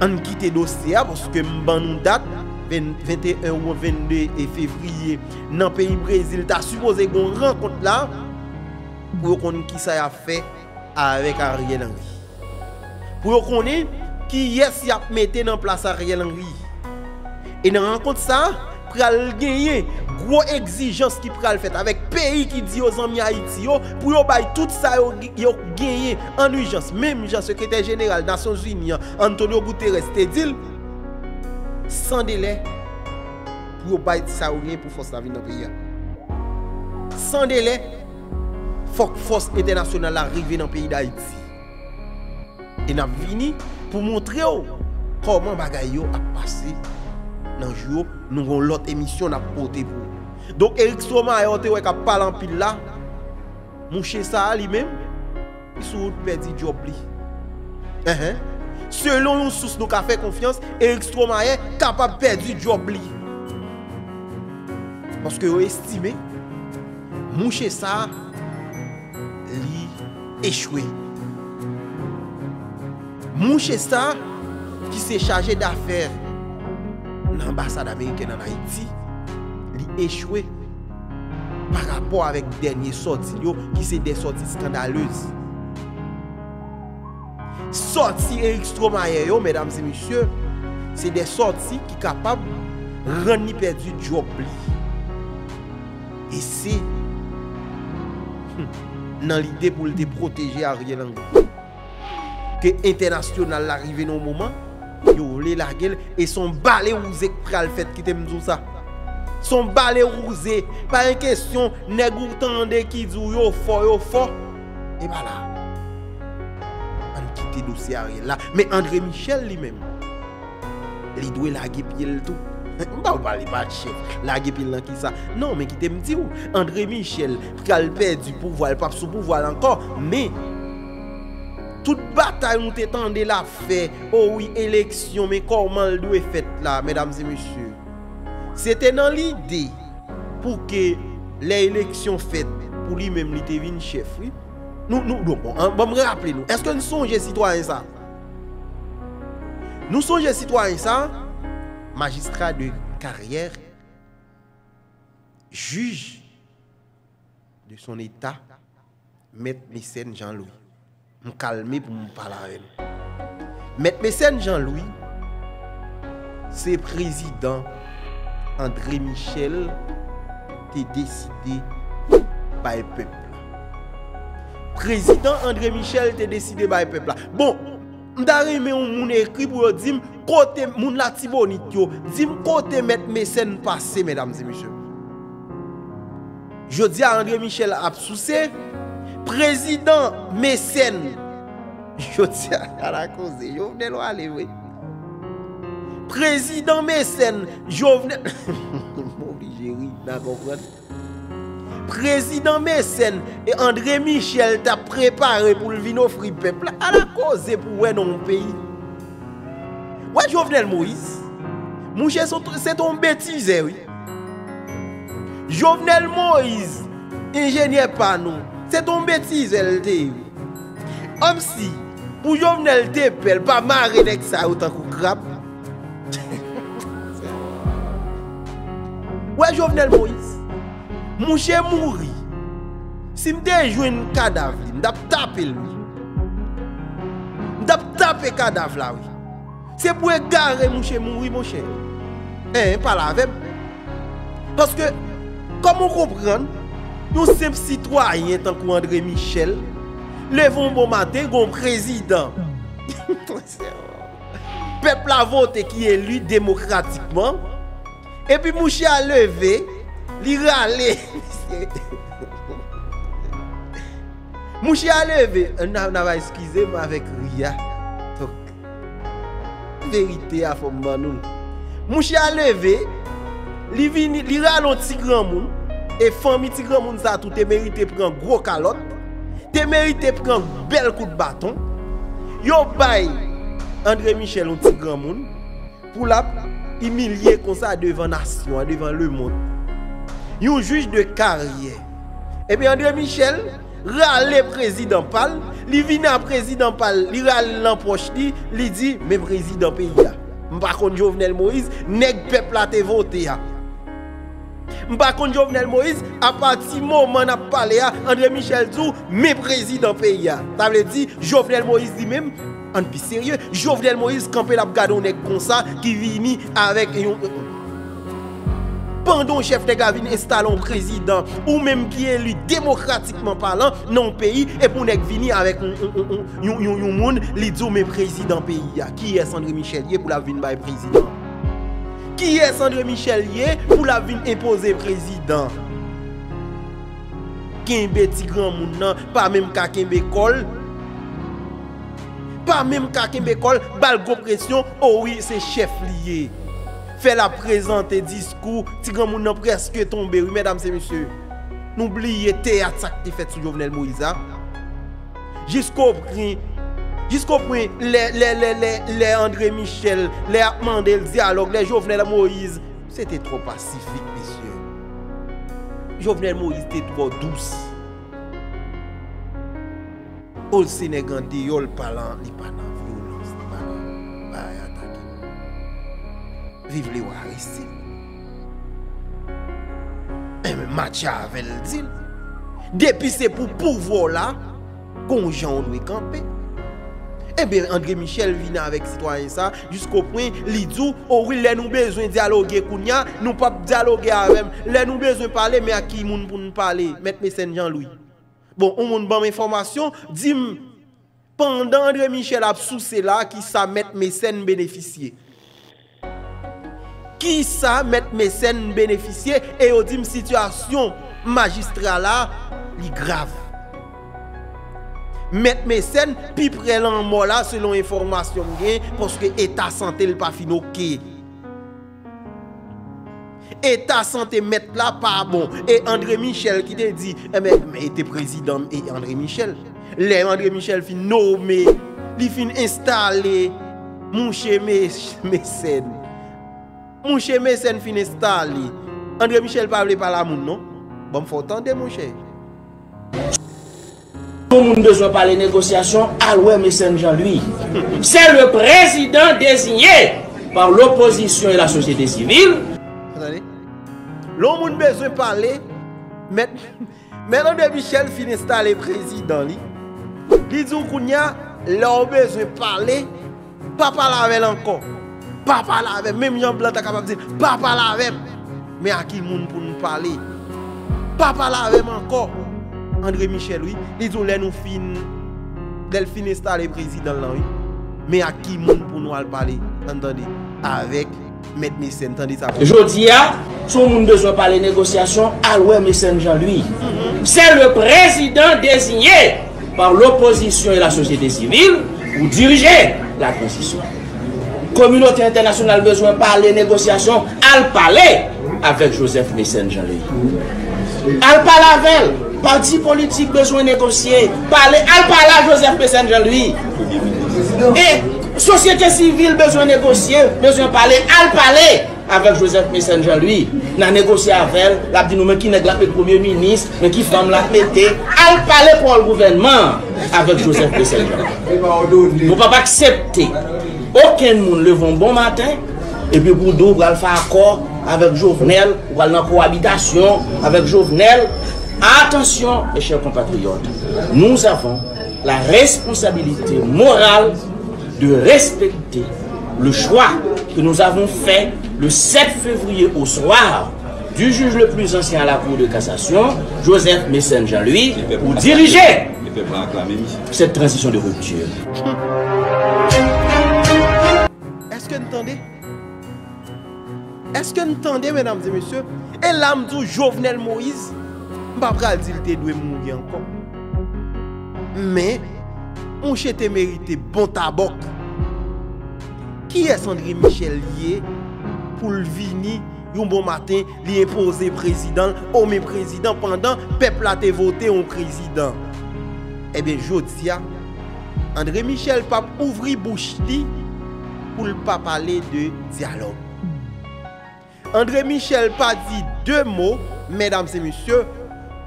On quitte le dossier parce que m'ban date 21 ou 22 février dans le pays Brésil, tu as supposé qu'on rencontre là pour qu'on qui ça a fait avec Ariel Henry. Pour qu'on qui yes y a mis en place Ariel Henry. Et dans la rencontre ça, pral gagner gros exigence qui pral fait avec pays qui dit aux amis Haïti pour yo bay tout ça yo, gagner en urgence. Même Jean secrétaire général Nations Unies Antonio Guterres te dit sans délai pour yo bay ça pour force la vie dans pays. Sans délai faut force internationale arrive dans le pays d'Haïti. Et n'a vini pour montrer comment bagay yo a passé dans jour nous avons l'autre émission à porter pour. Donc Eric Soma a été qui parle en pile là. Mon ça lui-même sous perdu job li. Uh selon une source nous a fait confiance, Eric Stromae capable de perdre du job Parce que vous estimez, moucher ça, li échoué. Moucher ça, qui s'est chargé d'affaires nan ambasade Amerike nan Haiti li echwe par rapport avèk denye soti yo ki se de soti skandalez. Soti Erik Stromae yo, mèdames et messieurs, se de soti ki kapab ren ni perdi job li. E se nan l'ide pou l'de proteje a rye lango. Ke internasyon nan l'arive nou mouman, yo voulez la gueule et son balai rousé pral fait qui t'aime ça. Son balai rousé, pas une question, nèg tande qui dit yo fort yo fort. Et voilà. On quitte dossier là, mais André Michel lui-même, il doit la pied le tout. Mba ou pale pa chef, la nan ki sa Non men ki te ou André Michel, kalpe du pouvoil Pap sou pouvoil ankon Me Tout batay nou te tende la fe Ou yi eleksyon Me koman l do e fet la Medams e monsye Se te nan li de Pou ke Le eleksyon fet Pou li menm li te vin chef Nou, nou, nou, bon, bon me rappele nou Eske nou sonje sitwanyen sa Nou sonje sitwanyen sa magistrat de carrière, juge de son état, Maître Mécène Jean-Louis. Je me calmer pour me parler avec. Maître Mécène Jean-Louis, c'est président André Michel qui décidé par le peuple. Président André Michel t'es décidé par le peuple. Bon, Mda reme yon moun ekri pou yo dim kote moun la tibonit yo Dim kote pase medam zi miche Jodi a André Michel Absouse Prezident mesen Jodi a Karakoze Jovenel wale we Prezident mesen Jovenel Mouni jeri nan kompren Prezident Mesen e André Michel ta prepare pou l vin ofri pepl a la koze pou wè nan peyi. Wè Jovenel Moïse, mouche se ton betize wè. Jovenel Moïse, ingenye panou, se ton betize lte wè. Om si, pou Jovenel te pel, pa mare dek sa ou tan kou krap. Wè Jovenel Moïse, Mouche mouri. Si mde jwen kadav li, mdap tape li. Mdap tape kadav la li. Se pou e gare mouche mouri mouche. Eh, pala avem. Paske, komon kompran, nou sep sitwayen tankou André Michel, levon bon maten goun prezident. Pep la vote ki elu demokratikman, epi mouche a leve, Li rale. Mouchi a leve. Nan va eskize mou avèk ria. Tok. Verite a fòm manou. Mouchi a leve. Li rale an ti gran moun. E fòm mi ti gran moun sa tou te merite pran gro kalot. Te merite pran bel kout baton. Yo bay. André Michel an ti gran moun. Pou la imilye konsa devan asyon. Devan le moun. yon juge de carrière. Et puis André Michel, râle président Pal, li vient à président Pal, li râle l'emproche li, li dit, mais président pays Par contre Jovenel Moïse, nèg peuple a te voté Par contre Jovenel Moïse, à partir moment n'a parlé André Michel dit, mais président pays Ça veut dire Jovenel Moïse dit même en plus sérieux, Jovenel Moïse campé la gade nèg comme ça qui vini avec pendant chef de gavine installe un président ou même qui est élu démocratiquement parlant dans le pays et pour nous venir avec un monde li dit président pays qui est André Michelier pour la venir président ki es André Michel ye pou la vin impose prezident. Kenbe ti gran moun nan, pa menm ka kenbe kol. Pa menm ka kenbe kol, bal go presyon, owi oh se chef liye. Fè la prezante diskou, ti gran moun nan preske tombe, oui mesdames et messieurs. N'oubliye te atak te fet sou Jovenel Moïse. Jisko prin, Jusqu'au point, les, les, les, les, André Michel, les Mandel dialogue, les Jovenel Moïse, c'était trop pacifique, messieurs. Jovenel Moïse était trop douce. Au Sénégal, il parlant, il pas dans violence. Vive les Waris. Et même Machiavel dit, depuis c'est pour pouvoir là, qu'on doit camper. Eh Ebe, André Michel vina avèk sitwanyen sa, jisko pwen li djou, ou wè lè nou bezwen diyaloge koun ya, nou pap diyaloge avèm, lè nou bezwen pale, mè a ki moun pou nou pale, mèt mè sen Jean-Louis. Bon, ou moun ban mè informasyon, dim, pandan André Michel ap sou se la, ki sa mèt mè sen beneficye. Ki sa mèt mè sen beneficye, e yo dim situasyon magistra la, li grav. Mettre mes scènes, puis près en mort là, selon information parce que l'état santé n'est pas fin ok. État santé mettre là pas bon. Et André Michel qui te dit, eh mais, mais était président et André Michel. Les André Michel fin nommé, il fin installé, mon chez mes scènes. Mon chez mes scènes fin installé. André Michel parle pas la moun non? Bon, faut entendre mon cher. Tout le monde besoin parler négociation, Aloué Messen Jean-Louis. C'est le président désigné par l'opposition et la société civile. Attendez. L'homme besoin parler, maintenant de Michel finit le président. Il dit l'homme besoin parler, papa avec encore. Papa avec même Jean Blanc est capable de dire, papa avec. Mais à qui monde pour nous parler? Papa avec encore. André Michel, oui, li zou lè nou fin, del fin estalè prezident lan, oui. Me a ki moun pou nou al pale, entende, avèk, met mesen, entende sa. Jodi a, sou moun bezon pale negosyasyon, alwè mesen jan lui. Mm -hmm. Se le prezident dezignè par l'oposisyon et la sosyete sivil, ou dirije la konsisyon. Komunote internasyonal bezwen pale negosyasyon, al pale avèk Joseph Mesen Jean-Louis. Al pale avèl. Parti politik bezwen negosye, pale, al pala Joseph Pessan Jean-Louis. E, sosyete sivil bezwen negosye, bezwen pale, al pale, avek Joseph Pessan Jean-Louis. Nan negosye avel, la di nou men ki neg la pe premier ministre, men ki fam la mette, al pale pou al gouvenman, avek Joseph Pessan Jean-Louis. Nou pa pa aksepte, oken moun levon bon matin, epi pou do pou al fa akor, avek Jovenel, pou al nan kohabitasyon, avek Jovenel, Attention, mes chers compatriotes, nous avons la responsabilité morale de respecter le choix que nous avons fait le 7 février au soir du juge le plus ancien à la Cour de cassation, Joseph Messen Jean-Louis, pour diriger cette transition de rupture. Est-ce que vous entendez Est-ce que vous entendez, mesdames et messieurs? Et l'âme du Jovenel Moïse pas pral dire te doit mourir encore. Mais on chete mérité bon tabac. Qui est André Michel lié pour le venir un bon matin lui imposer président au même président pendant peuple a voté un président. Eh bien, je dis, André Michel pas ouvrir bouche pour ne pas parler de dialogue. André Michel pas dit deux mots, mesdames et messieurs,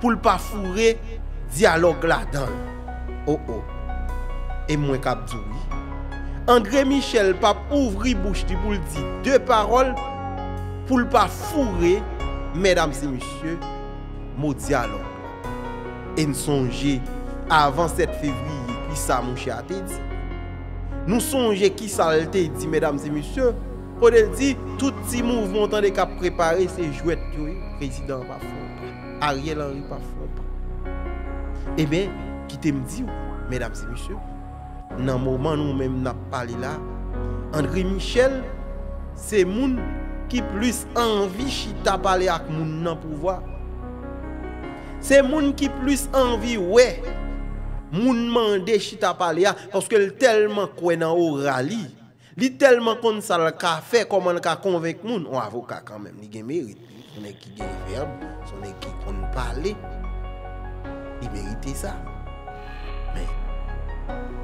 pou l pa fure diyalog la dan. Oh oh, e mwen kap djoui. André Michel pap ouvri bouch ti pou l di de parol pou l pa fure, mesdames et messieurs, mou diyalog. En sonje avan 7 fevriye ki sa moun chè ate di. Nou sonje ki sa lte di, mesdames et messieurs, pou del di, tout ti mouvmentan de kap prepare se jwet yoy, prezident pa fure. Ariel Henry pas fou. Eh bien, qui te me dit, mesdames et messieurs, dans le moment où nous-mêmes n'a parlé là, André Michel, c'est moun qui plus envie chita parler avec moun dans pouvoir. C'est moun qui plus envie ouais moun mande chita parler parce que tellement quoi dans orali. Li tellement kon ça le fait comment le convaincre moun, un avocat quand même, il mérite. Son qui gagne verbe, son qui compte parler. Il mérite ça. Mais,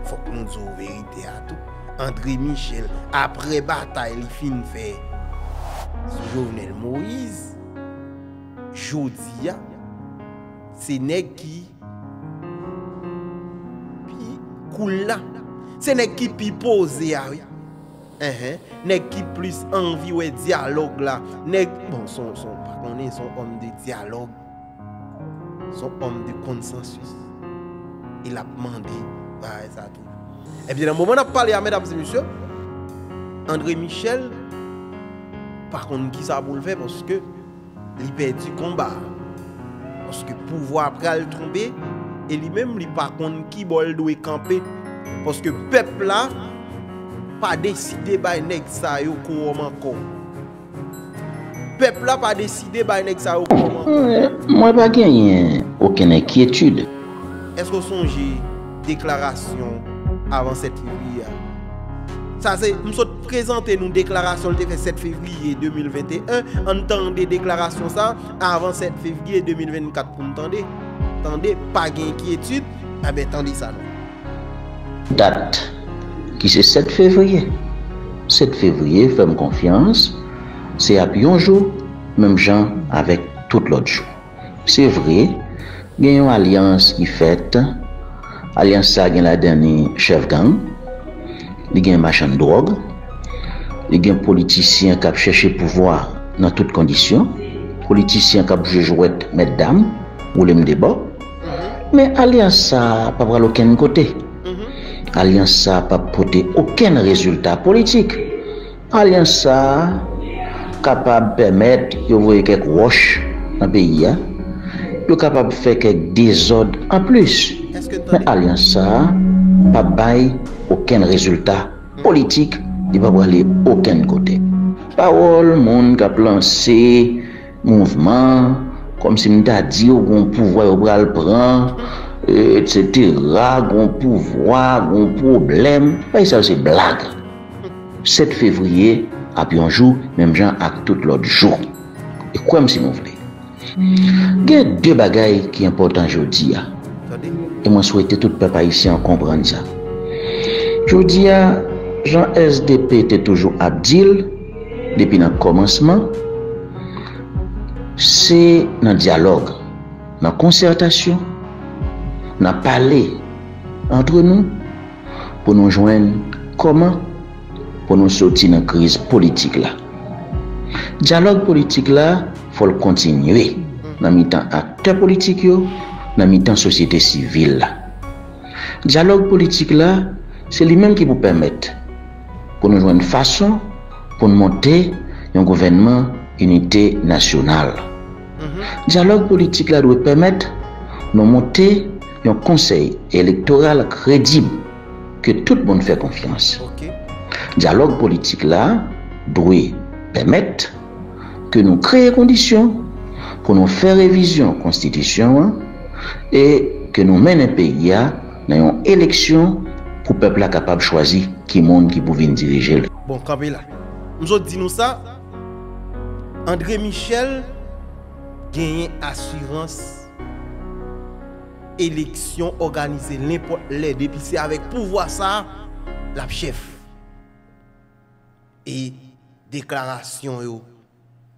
faut que nous moun zo verite a tou. André Michel, apre batay li fin fe, sou Jovenel Moïse, jodi ya, se neg ki, pi koul la, se neg ki pi pose ya, neg ki plus anvi we diyalog la, neg, bon son, son, konen son om de diyalog, son om de konsensus, il ap mandi, va e sa tou, Et bien, dans le moment où on a parlé à mesdames et messieurs, André Michel, par contre, qui ça faire parce que il perdu du combat. Parce que pouvoir après le tomber, et lui-même, il par contre, qui doit camper. Parce que le peuple là, pa deside bay neg sa yo kou oman kon. Pepla pa deside bay neg sa yo kou oman kon. Eh, mwen pa genyen oken ekyetude. Esko sonje deklarasyon avan 7 fevriye? Sa se, msot prezante nou deklarasyon lte fe 7 fevriye 2021, antande deklarasyon sa avan 7 fevriye 2024 pou mtande. Tande, pa genyen ekyetude, abe tande sa nou. Dat. ki se 7 fevriye. 7 fevriye, fèm konfians, se ap yon jou, mèm jan avèk tout lot jou. Se vre, gen yon alians ki fèt, alians sa gen la deni chev gang, li gen machan drog, li gen politisyen kap chèche pouvoar nan tout kondisyon, politisyen kap jejouet met dam, ou lem debò, men alians sa pa pral okèn kote. Alians sa pa pote oken rezultat politik. Alians sa kapab pemet yo voye kek wosh nan peyi ya. Yo kapab fe kek dezod an plus. Men alians sa pa bay oken rezultat politik di pa wale oken kote. Pawol moun ka planse mouvman kom si mta di yo goun pouvoy yo bral pran etsetera, goun pouvoi, goun problem, bay sa se blag. 7 fevriye, ap yon jou, menm jan ak tout lot jou. E kouem si moun vle. Hmm. Gen de bagay ki important jodi ya. E mwen souwete tout pepa isi an kompran sa. Jodi ya, jan SDP te toujou ap dil, depi nan komanseman, se nan diyalog, nan konsertasyon, nan pale entre nou pou nou jwen koman pou nou soti nan kriz politik la. Diyalog politik la, fol kontinue nan mi tan akte politik yo, nan mi tan sosyete sivil la. Diyalog politik la, se li men ki pou permette pou nou jwen fason pou nou monte yon gouvenman unité nasyonal. Mm-hmm. Diyalog politik la dwe permette nou monte yon konsey elektoral kredib ke tout moun fè konfians. Okay. Diyalog politik la dwe pèmèt ke nou kreye kondisyon pou nou fè revizyon konstitisyon e ke nou men en peyi ya nan yon eleksyon pou pepl la kapab chwazi ki moun ki pou vin dirije. Bon, Kabila, mzot di nou sa, André Michel genye asurans eleksyon organize l'import lè depi se avèk pouvoi sa, l ap chef. E deklarasyon yo.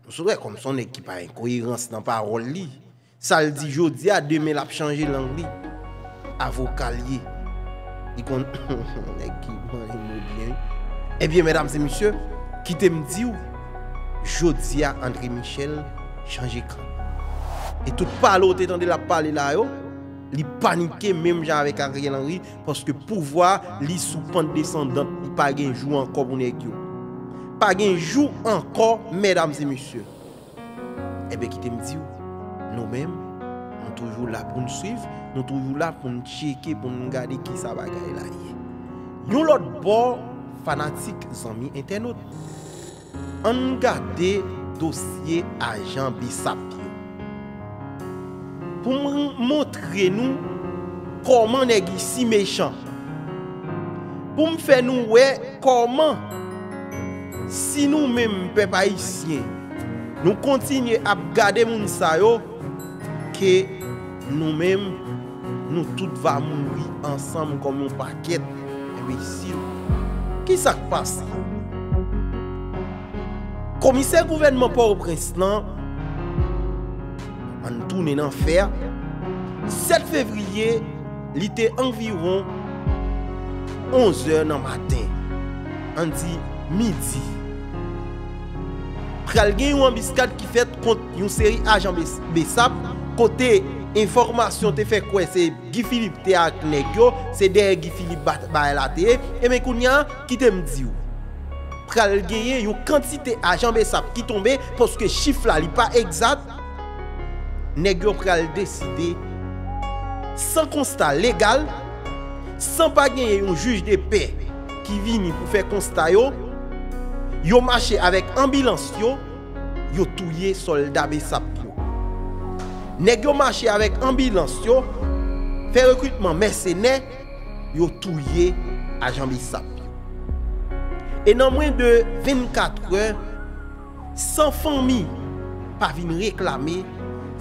Nou souwe kom son ekip a inkohirans nan parol li. Sal di jodi a demel ap chanje lang li. Avokalye. Di kon, ekip man yon mou bien. Eh Ebyen, medam se misye, ki te mdi ou, jodi a André Michel chanje kan. E tout palo te tende la pale la yo, li panike menm jan avèk Ariel Henry, poske pouvoi li sou pante descendant, li pa gen jou anko pou nèk yo. Pa gen jou anko, mèdames et messieurs. Ebe ki te mdi ou, nou menm, nou toujou la pou nou suiv, nou toujou la pou nou cheke, pou nou gade ki sa bagay la ye. Yon lot bo fanatik zanmi internet, an gade dosye ajan bisap. Pour montrer nous comment est si méchant. Pour me faire nous ouais comment si nous-mêmes, peuple haïtien, nous continuons à garder mon sa nous-mêmes, nous tous va mourir ensemble comme un paquet. ici. Qui ça passe? Commissaire gouvernement Port-au-Prince an tourne nan fer, 7 février, li te environ 11 heures nan matin. An di midi. Pral gen yon ambiskad ki fet kont yon seri ajan besap, kote informasyon te fe kwe se Guy Philippe te ak negyo, se der Guy Philippe ba el ate, e men koun yan ki te ou? Pral gen yon kantite ajan besap ki tombe, poske chif la li pa egzat, neg yo pral deside san konstat legal, san pa genye yon juj de pe ki vini pou fe konstat yo, yo mache avèk ambulans yo, yo touye soldat besap yo. Neg yo mache avèk ambulans yo, fe rekrutman mersenè, yo touye ajan besap yo. E nan mwen de 24 eur, san fami pa vin reklame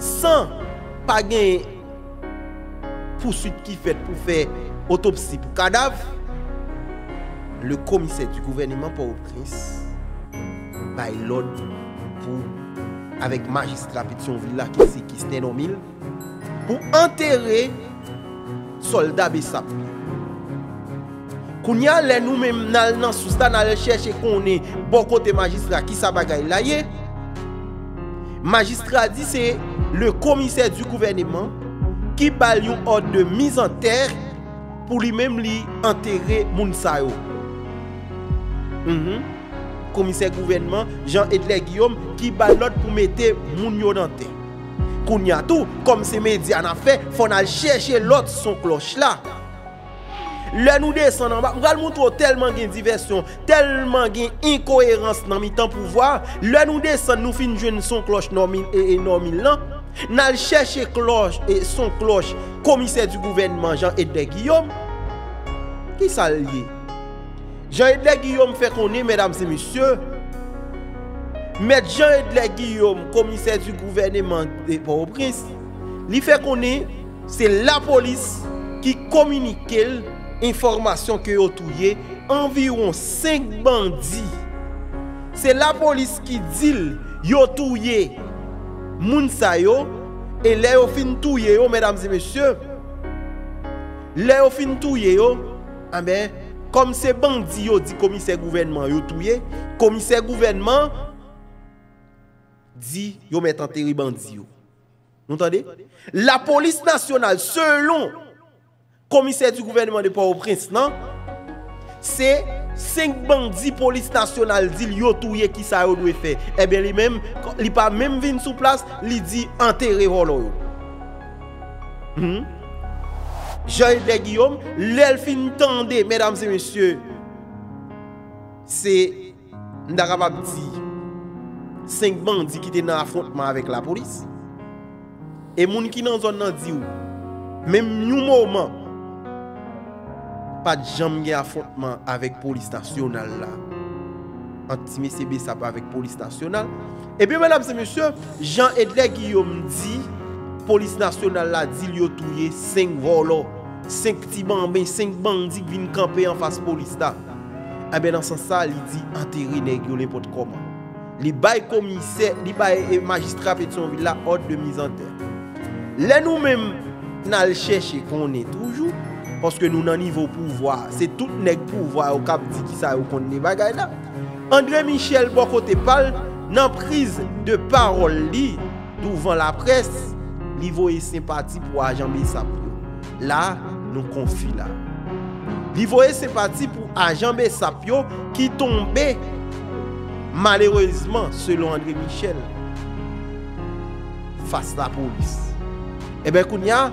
San pa gen pousuit ki fet pou fe otopsi pou kadav, le komise du gouvernement Port-au-Prince bay lod pou avèk magistra Petionville la ki si Kisnen Omil pou enterre soldat Besap. Koun ya lè nou mèm nan nan soustan alè chèche konen bon kote magistra ki sa bagay la ye, Magistrat di se le komiser du gouvernement ki bal yon od de miz an ter pou li mem li enterre moun sayo. yo. Mm -hmm. Gouvernement Jean-Edler Guillaume ki bal lot pou mette moun yo nan ter. Koun ya tou, kom se medya nan fe, fon al chèche lot son kloch la. Lè nou desen an bak, mwen pral moutro telman gen diversyon, telman gen inkoherans nan mi tan pouvoar. Lè nou desen nou fin jwen son kloche nan min e, e nan min lan. Nan chèche kloche e son kloche komise du gouvenman Jean-Edé Guillaume. Ki sa liye? Jean-Edlè Guillaume fè konè, mèdames et messieurs, mèd Jean-Edlè Guillaume, komisè du gouvernement de Port-au-Prince, li fè konè, se la polis ki komunike l l'informasyon ke yo touye, environ 5 bandi. Se la polis ki dil yo touye moun sa le mèdames et messieurs, le yo fin touye yo, amè, Kom se bandi yo di komise gouvernement yo touye, komise gouvernement di yo met? La polis nasyonal, selon komise du gouvernement de Port-au-Prince, nan? Se 5 bandi polis nasyonal di yo touye ki sa yo dwe fe. Ebe li mem, li pa mem vin sou plas, li di an teri rolo yo. Hmm? Jean-Edler Guillaume, lèl fin tende, mèdames et messieurs, se Ndarabab di, 5 bandi ki te nan afrontman avèk la polis, e moun ki nan zon nan di ou, mèm nyou mouman, pa jam gen afrontman avèk polis nasyonal la, anti-mè sebe sa pa avèk polis nasyonal, e pi mèdames et messieurs, Jean-Edler Guillaume di, Polis nasyonal la di li yo touye 5 volo, 5 ti bambè, 5 bandi ki vin kampe an fas polis ta. Ebe nan san sa li di anteri negyo le pot koman. Li bay komise, li bay magistra Petion Villa od de mizante. Le nou men nan l chèche konen toujou, Paske nou nan nivou pouvoi. Se tout neg pouvoi ou kap di ki sa ou kon ne bagay la. André Michel Bokote pal nan prise de parol li douvan la pres nivou e sempati pou ajan Besap. yo. La nou konfi la. Nivou e sempati pou ajan Besap yo ki tombe malerouzman selon André Michel fas la polis. Ebe eh koun ya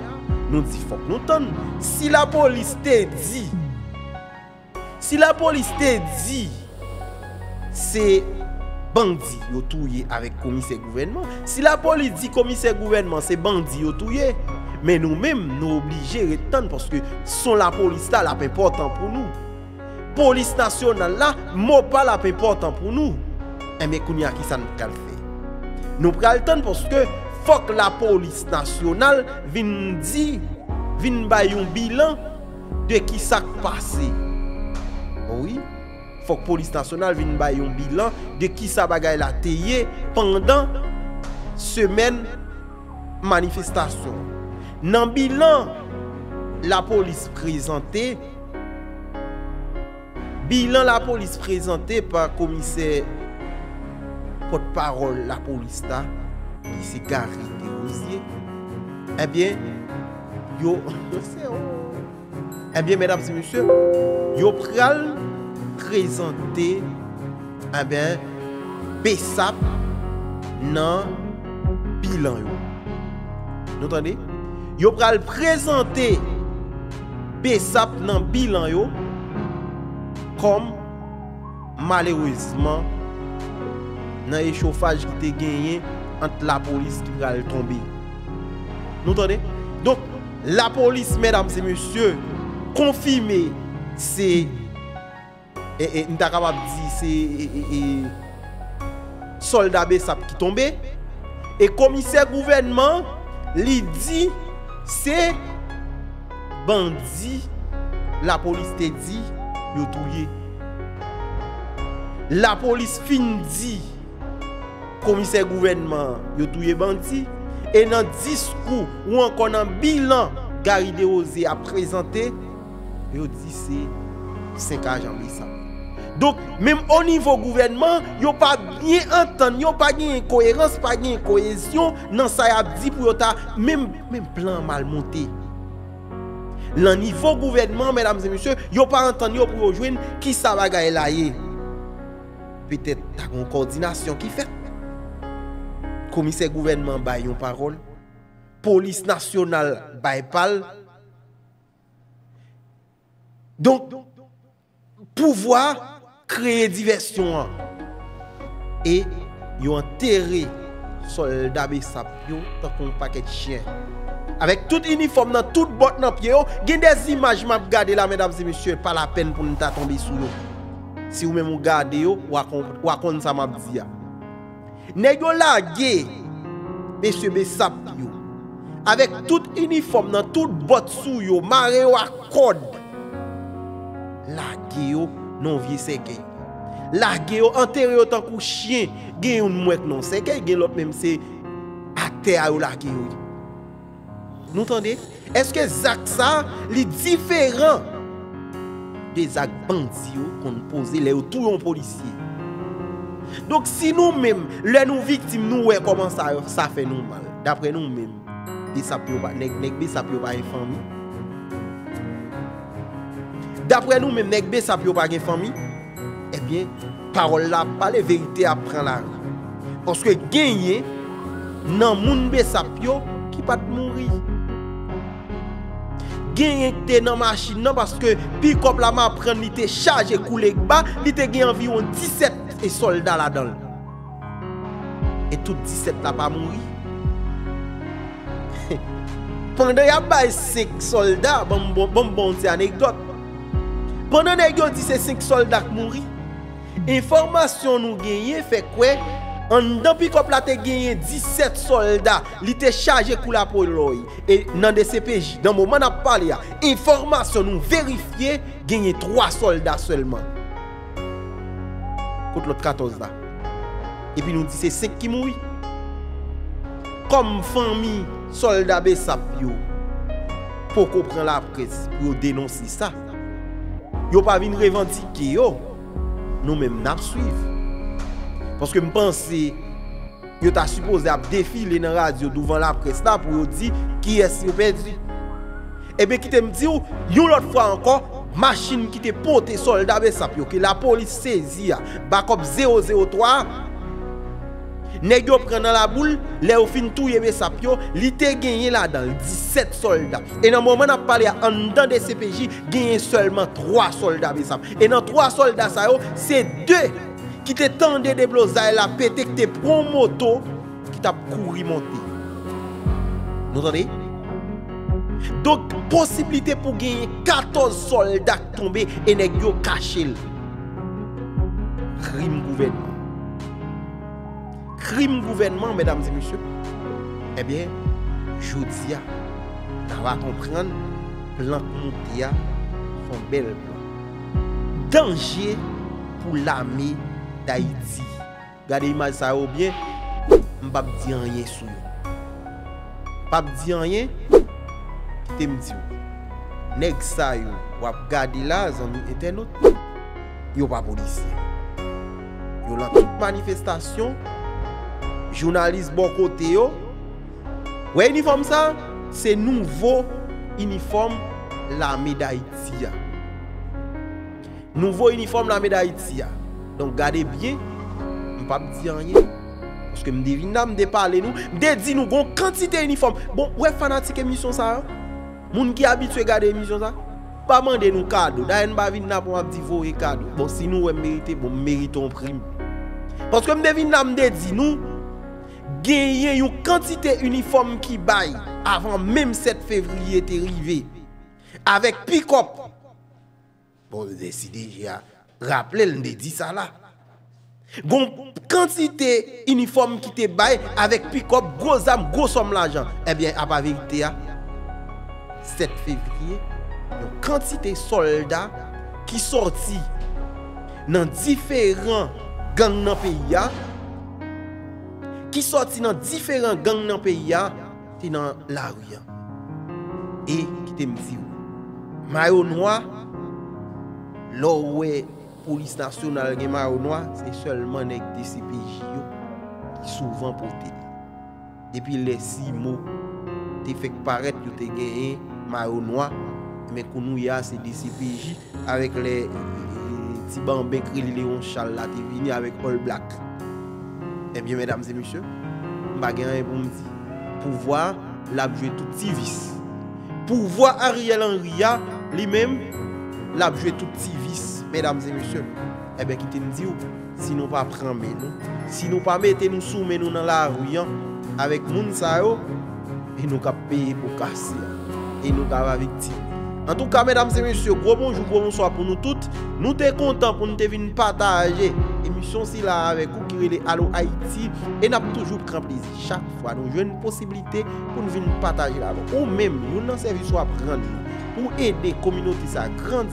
Nou di fok nou ton. Si la polis te di, si la polis te di, se bandi yo touye avèk komise gouvenman, si la polis di komise gouvenman se bandi yo touye, men nou men nou oblige retan porske son la polis ta la pe portan pou nou. Polis nasyonal la, mou pa la pe portan pou nou. Eme men koun ya ki sa nou pral fe. Nou pral ton porske fok la polis nasyonal vin di, vin bay yon bilan de ki sak pase. Oui, fok polis nasyonal vin bay yon bilan de ki sa bagay la teye pandan semen manifestasyon. Nan bilan la polis prezante, bilan la polis prezante par komise potparol la polis ta, qui c'est Gary Desrosiers, eh bien, yo, eh bien, mesdames et messieurs, yo pral présenter, eh bien, BESAP dans bilan. Vous entendez? Yo pral présenter BESAP dans bilan yo comme malheureusement dans échauffage qui te gagné entre la police qui va tomber. Entendez? Donc, la police, mesdames et messieurs, confirmé, c'est. Et, et, nous c'est. et- et soldat Bessap qui tombé. Et commissaire gouvernement, lui dit, c'est bandit. La police te dit. La police fin dit, commissaire gouvernement, yo touye bandit. Et dans le discours ou encore dans le bilan, Gary Desrosiers a présenté, yo dit c'est 5 agents. Donc, même au niveau gouvernement, yo pas bien entendu, yo pas bien cohérence, pas bien cohésion dans ça a dit pour même même plan mal monté. Le niveau gouvernement, mesdames et messieurs, yo pas entendu pour joindre qui ça va gagner là. Peut-être une coordination qui fait. Commissaire gouvernement bail parole. Police nationale bail. Donc, pouvoir créer diversion et yo enterré soldat Bessap yo tant qu'on paquet de chien avec tout uniforme dans toute botte dans pied yo gen des images m'a regarder là mesdames et messieurs pas la peine pour nous tomber sous yo si vous même vous regardez à kon ça m'a dit nèg yo lagé monsieur Bessap yo avec tout uniforme dans toute botte sous yo maré à code lagé yo non vieux sekey. Lagé yo enterré yo tant kou chien, gen yon mouek non sekey, gen l'autre même c'est terre yo lagé yo. Nous entendez? Est-ce que Zach ça li différent des actes bandits qu'on pose les yo tout yon policier? Donc si nous-mêmes, les nous victimes, nous ouais comment ça, ça fait nous mal? D'après nous-mêmes, des sapio pas, nèg pas une. D'après nous, même nèg Bessap yo pas gen famille, eh bien, parole la parler vérité à prendre rue. Parce que gagner nan moun Bessap yo qui pas mourir. gen yon te nan machin nan paske pi kop la ma pren li te chaje koulek ba, li te gen environ 17 e soldat la dan. E tout 17 la pa mouri. Pande ya bay 5 soldat, bon bon, bon, bon ti anekdot. Pande ne gyo di se 5 soldat mouri, informasyon nou genye fe kwe An dan pikop la te genye 17 soldat li te chaje kou la pou loy. E nan de CPJ, dan mouman ap pale ya, informasyon nou verifiye genye 3 soldat selman. Kout lot 14 la. E pi nou di se 5 ki moui. Kom fami soldat be sap yo. Poko pren la pres, yo denonsi sa. Yo pa vin revantike yo. Nou menm nap suiv. Paske mpense, yo ta suppose ap defile nan radyo douvan la pres eh la pou ah. yo di ki es yo pedi. Ebe ki te mdi yo, yo lot fwa ankon, machin ki te pote solda besap yo ki la polis sezi ya, bakop 003, neg yo pren nan la boule, le yo fin touye besap yo, li te genye la dan 17 solda. E nan moumen ap pale ya, an dan de CPJ genye seulement 3 solda besap. E nan 3 solda sa yo, se 2 qui te tendé des blosailles la pété que te prend moto qui t'a couru monter. Nous entendez? Donc possibilité pour gagner 14 soldats tombés et nèg yo caché. Crime gouvernement crime gouvernement, mesdames et messieurs, eh bien, je dis, on va comprendre, plan Montia, son bel plan. danger pour l'armée d'Haïti. Gade imaj sa yo byen, mbap di anyen sou yo. Pap di anyen, kite mdi yo. Neg sa yo, wap gade la zan mi internet, yo pa polisi. Yo lan tout manifestasyon, jounalist bon kote yo, we uniform sa, se nouvo uniform la me d'Haïti ya. Nouvo uniform la me d'Haïti ya. Donc gardez bien, je ne pas dire rien. Parce que je devine, je parler nous, je dis nous gon quantité uniforme. Bon, ouais fanatique émission ça. hein? Moun qui habitué garder émission ça? Pas demander nous cadeau. D'ailleurs, pas venir pour dire voyer cadeau. Bon, si nous ouais mériter, bon méritons prime. Parce que je devine, je dis nous une quantité uniforme qui baille avant même 7 février était arrivé avec pick-up. Bon, décidé, j'ai Rappelez, le dit ça là. Gon quantité uniforme qui te bail avec pick-up, gros âme, gros somme l'argent. Eh bien, à pas vérité, 7 février, une quantité soldats qui sorti dans différents gangs dans le pays, qui sorti dans différents gangs dans le pays, qui dans la rue. Et qui te me dit, maillot noir, l'eau polis nasyonal gen marounwa, se solman ek DCPJ yo ki souvan pote. Depi le si mo, te fek paret yo te genye marounwa, men konou ya se DCPJ avek le euh, ti banben kreli leon chal la te vini avek all black. Eh Ebyen, mesdames et messieurs, mba genye pou mdi. Pouvoir l'abjoué tout ti vis. Pouvoir Ariel Henry ya, li men, l'abjoué tout ti vis. Mesdames et messieurs. Eh bien, qui te dit, si nous pas prendre nous, si nous pas mettre nous sous nous dans la rue, hein, avec moun sa yo, et nous cap payer pour casser. Et nous cap victime. En tout cas, mesdames et messieurs, gros bonjour, gros bonsoir pour nous toutes. Nous sommes contents pour nous venir partager l'émission si là avec vous qui relève Allo Haïti. Et nous avons toujours grand plaisir. Chaque fois, nous avons une possibilité pour nous venir partager là Ou même, nous dans service soit prendre pour aider la communauté à grandir,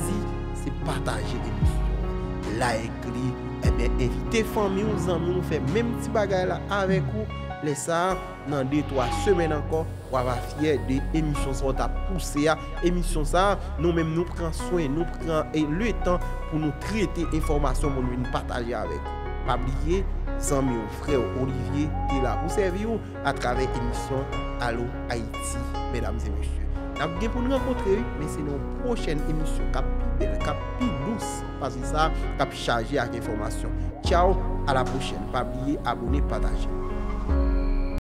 se pataje emisyon la ekri ebe evite fami ou zanmi nou fe menm ti bagay la avek ou lesa nan 2-3 semen ankon wava fye de emisyon sa wata puse ya emisyon sa nou menm nou pran soen nou pran e le tan pou nou trete informasyon moun nou pataje avek pabliye zanmi ou fre ou Olivier te la ou servi ou a travek emisyon Alo Haiti mesdames et messieurs. Nous avons pour nous rencontrer, mais c'est nos prochaine émission plus douce, parce que ça, cap chargé avec. Ciao, à la prochaine. Pas oublier, abonner, partager.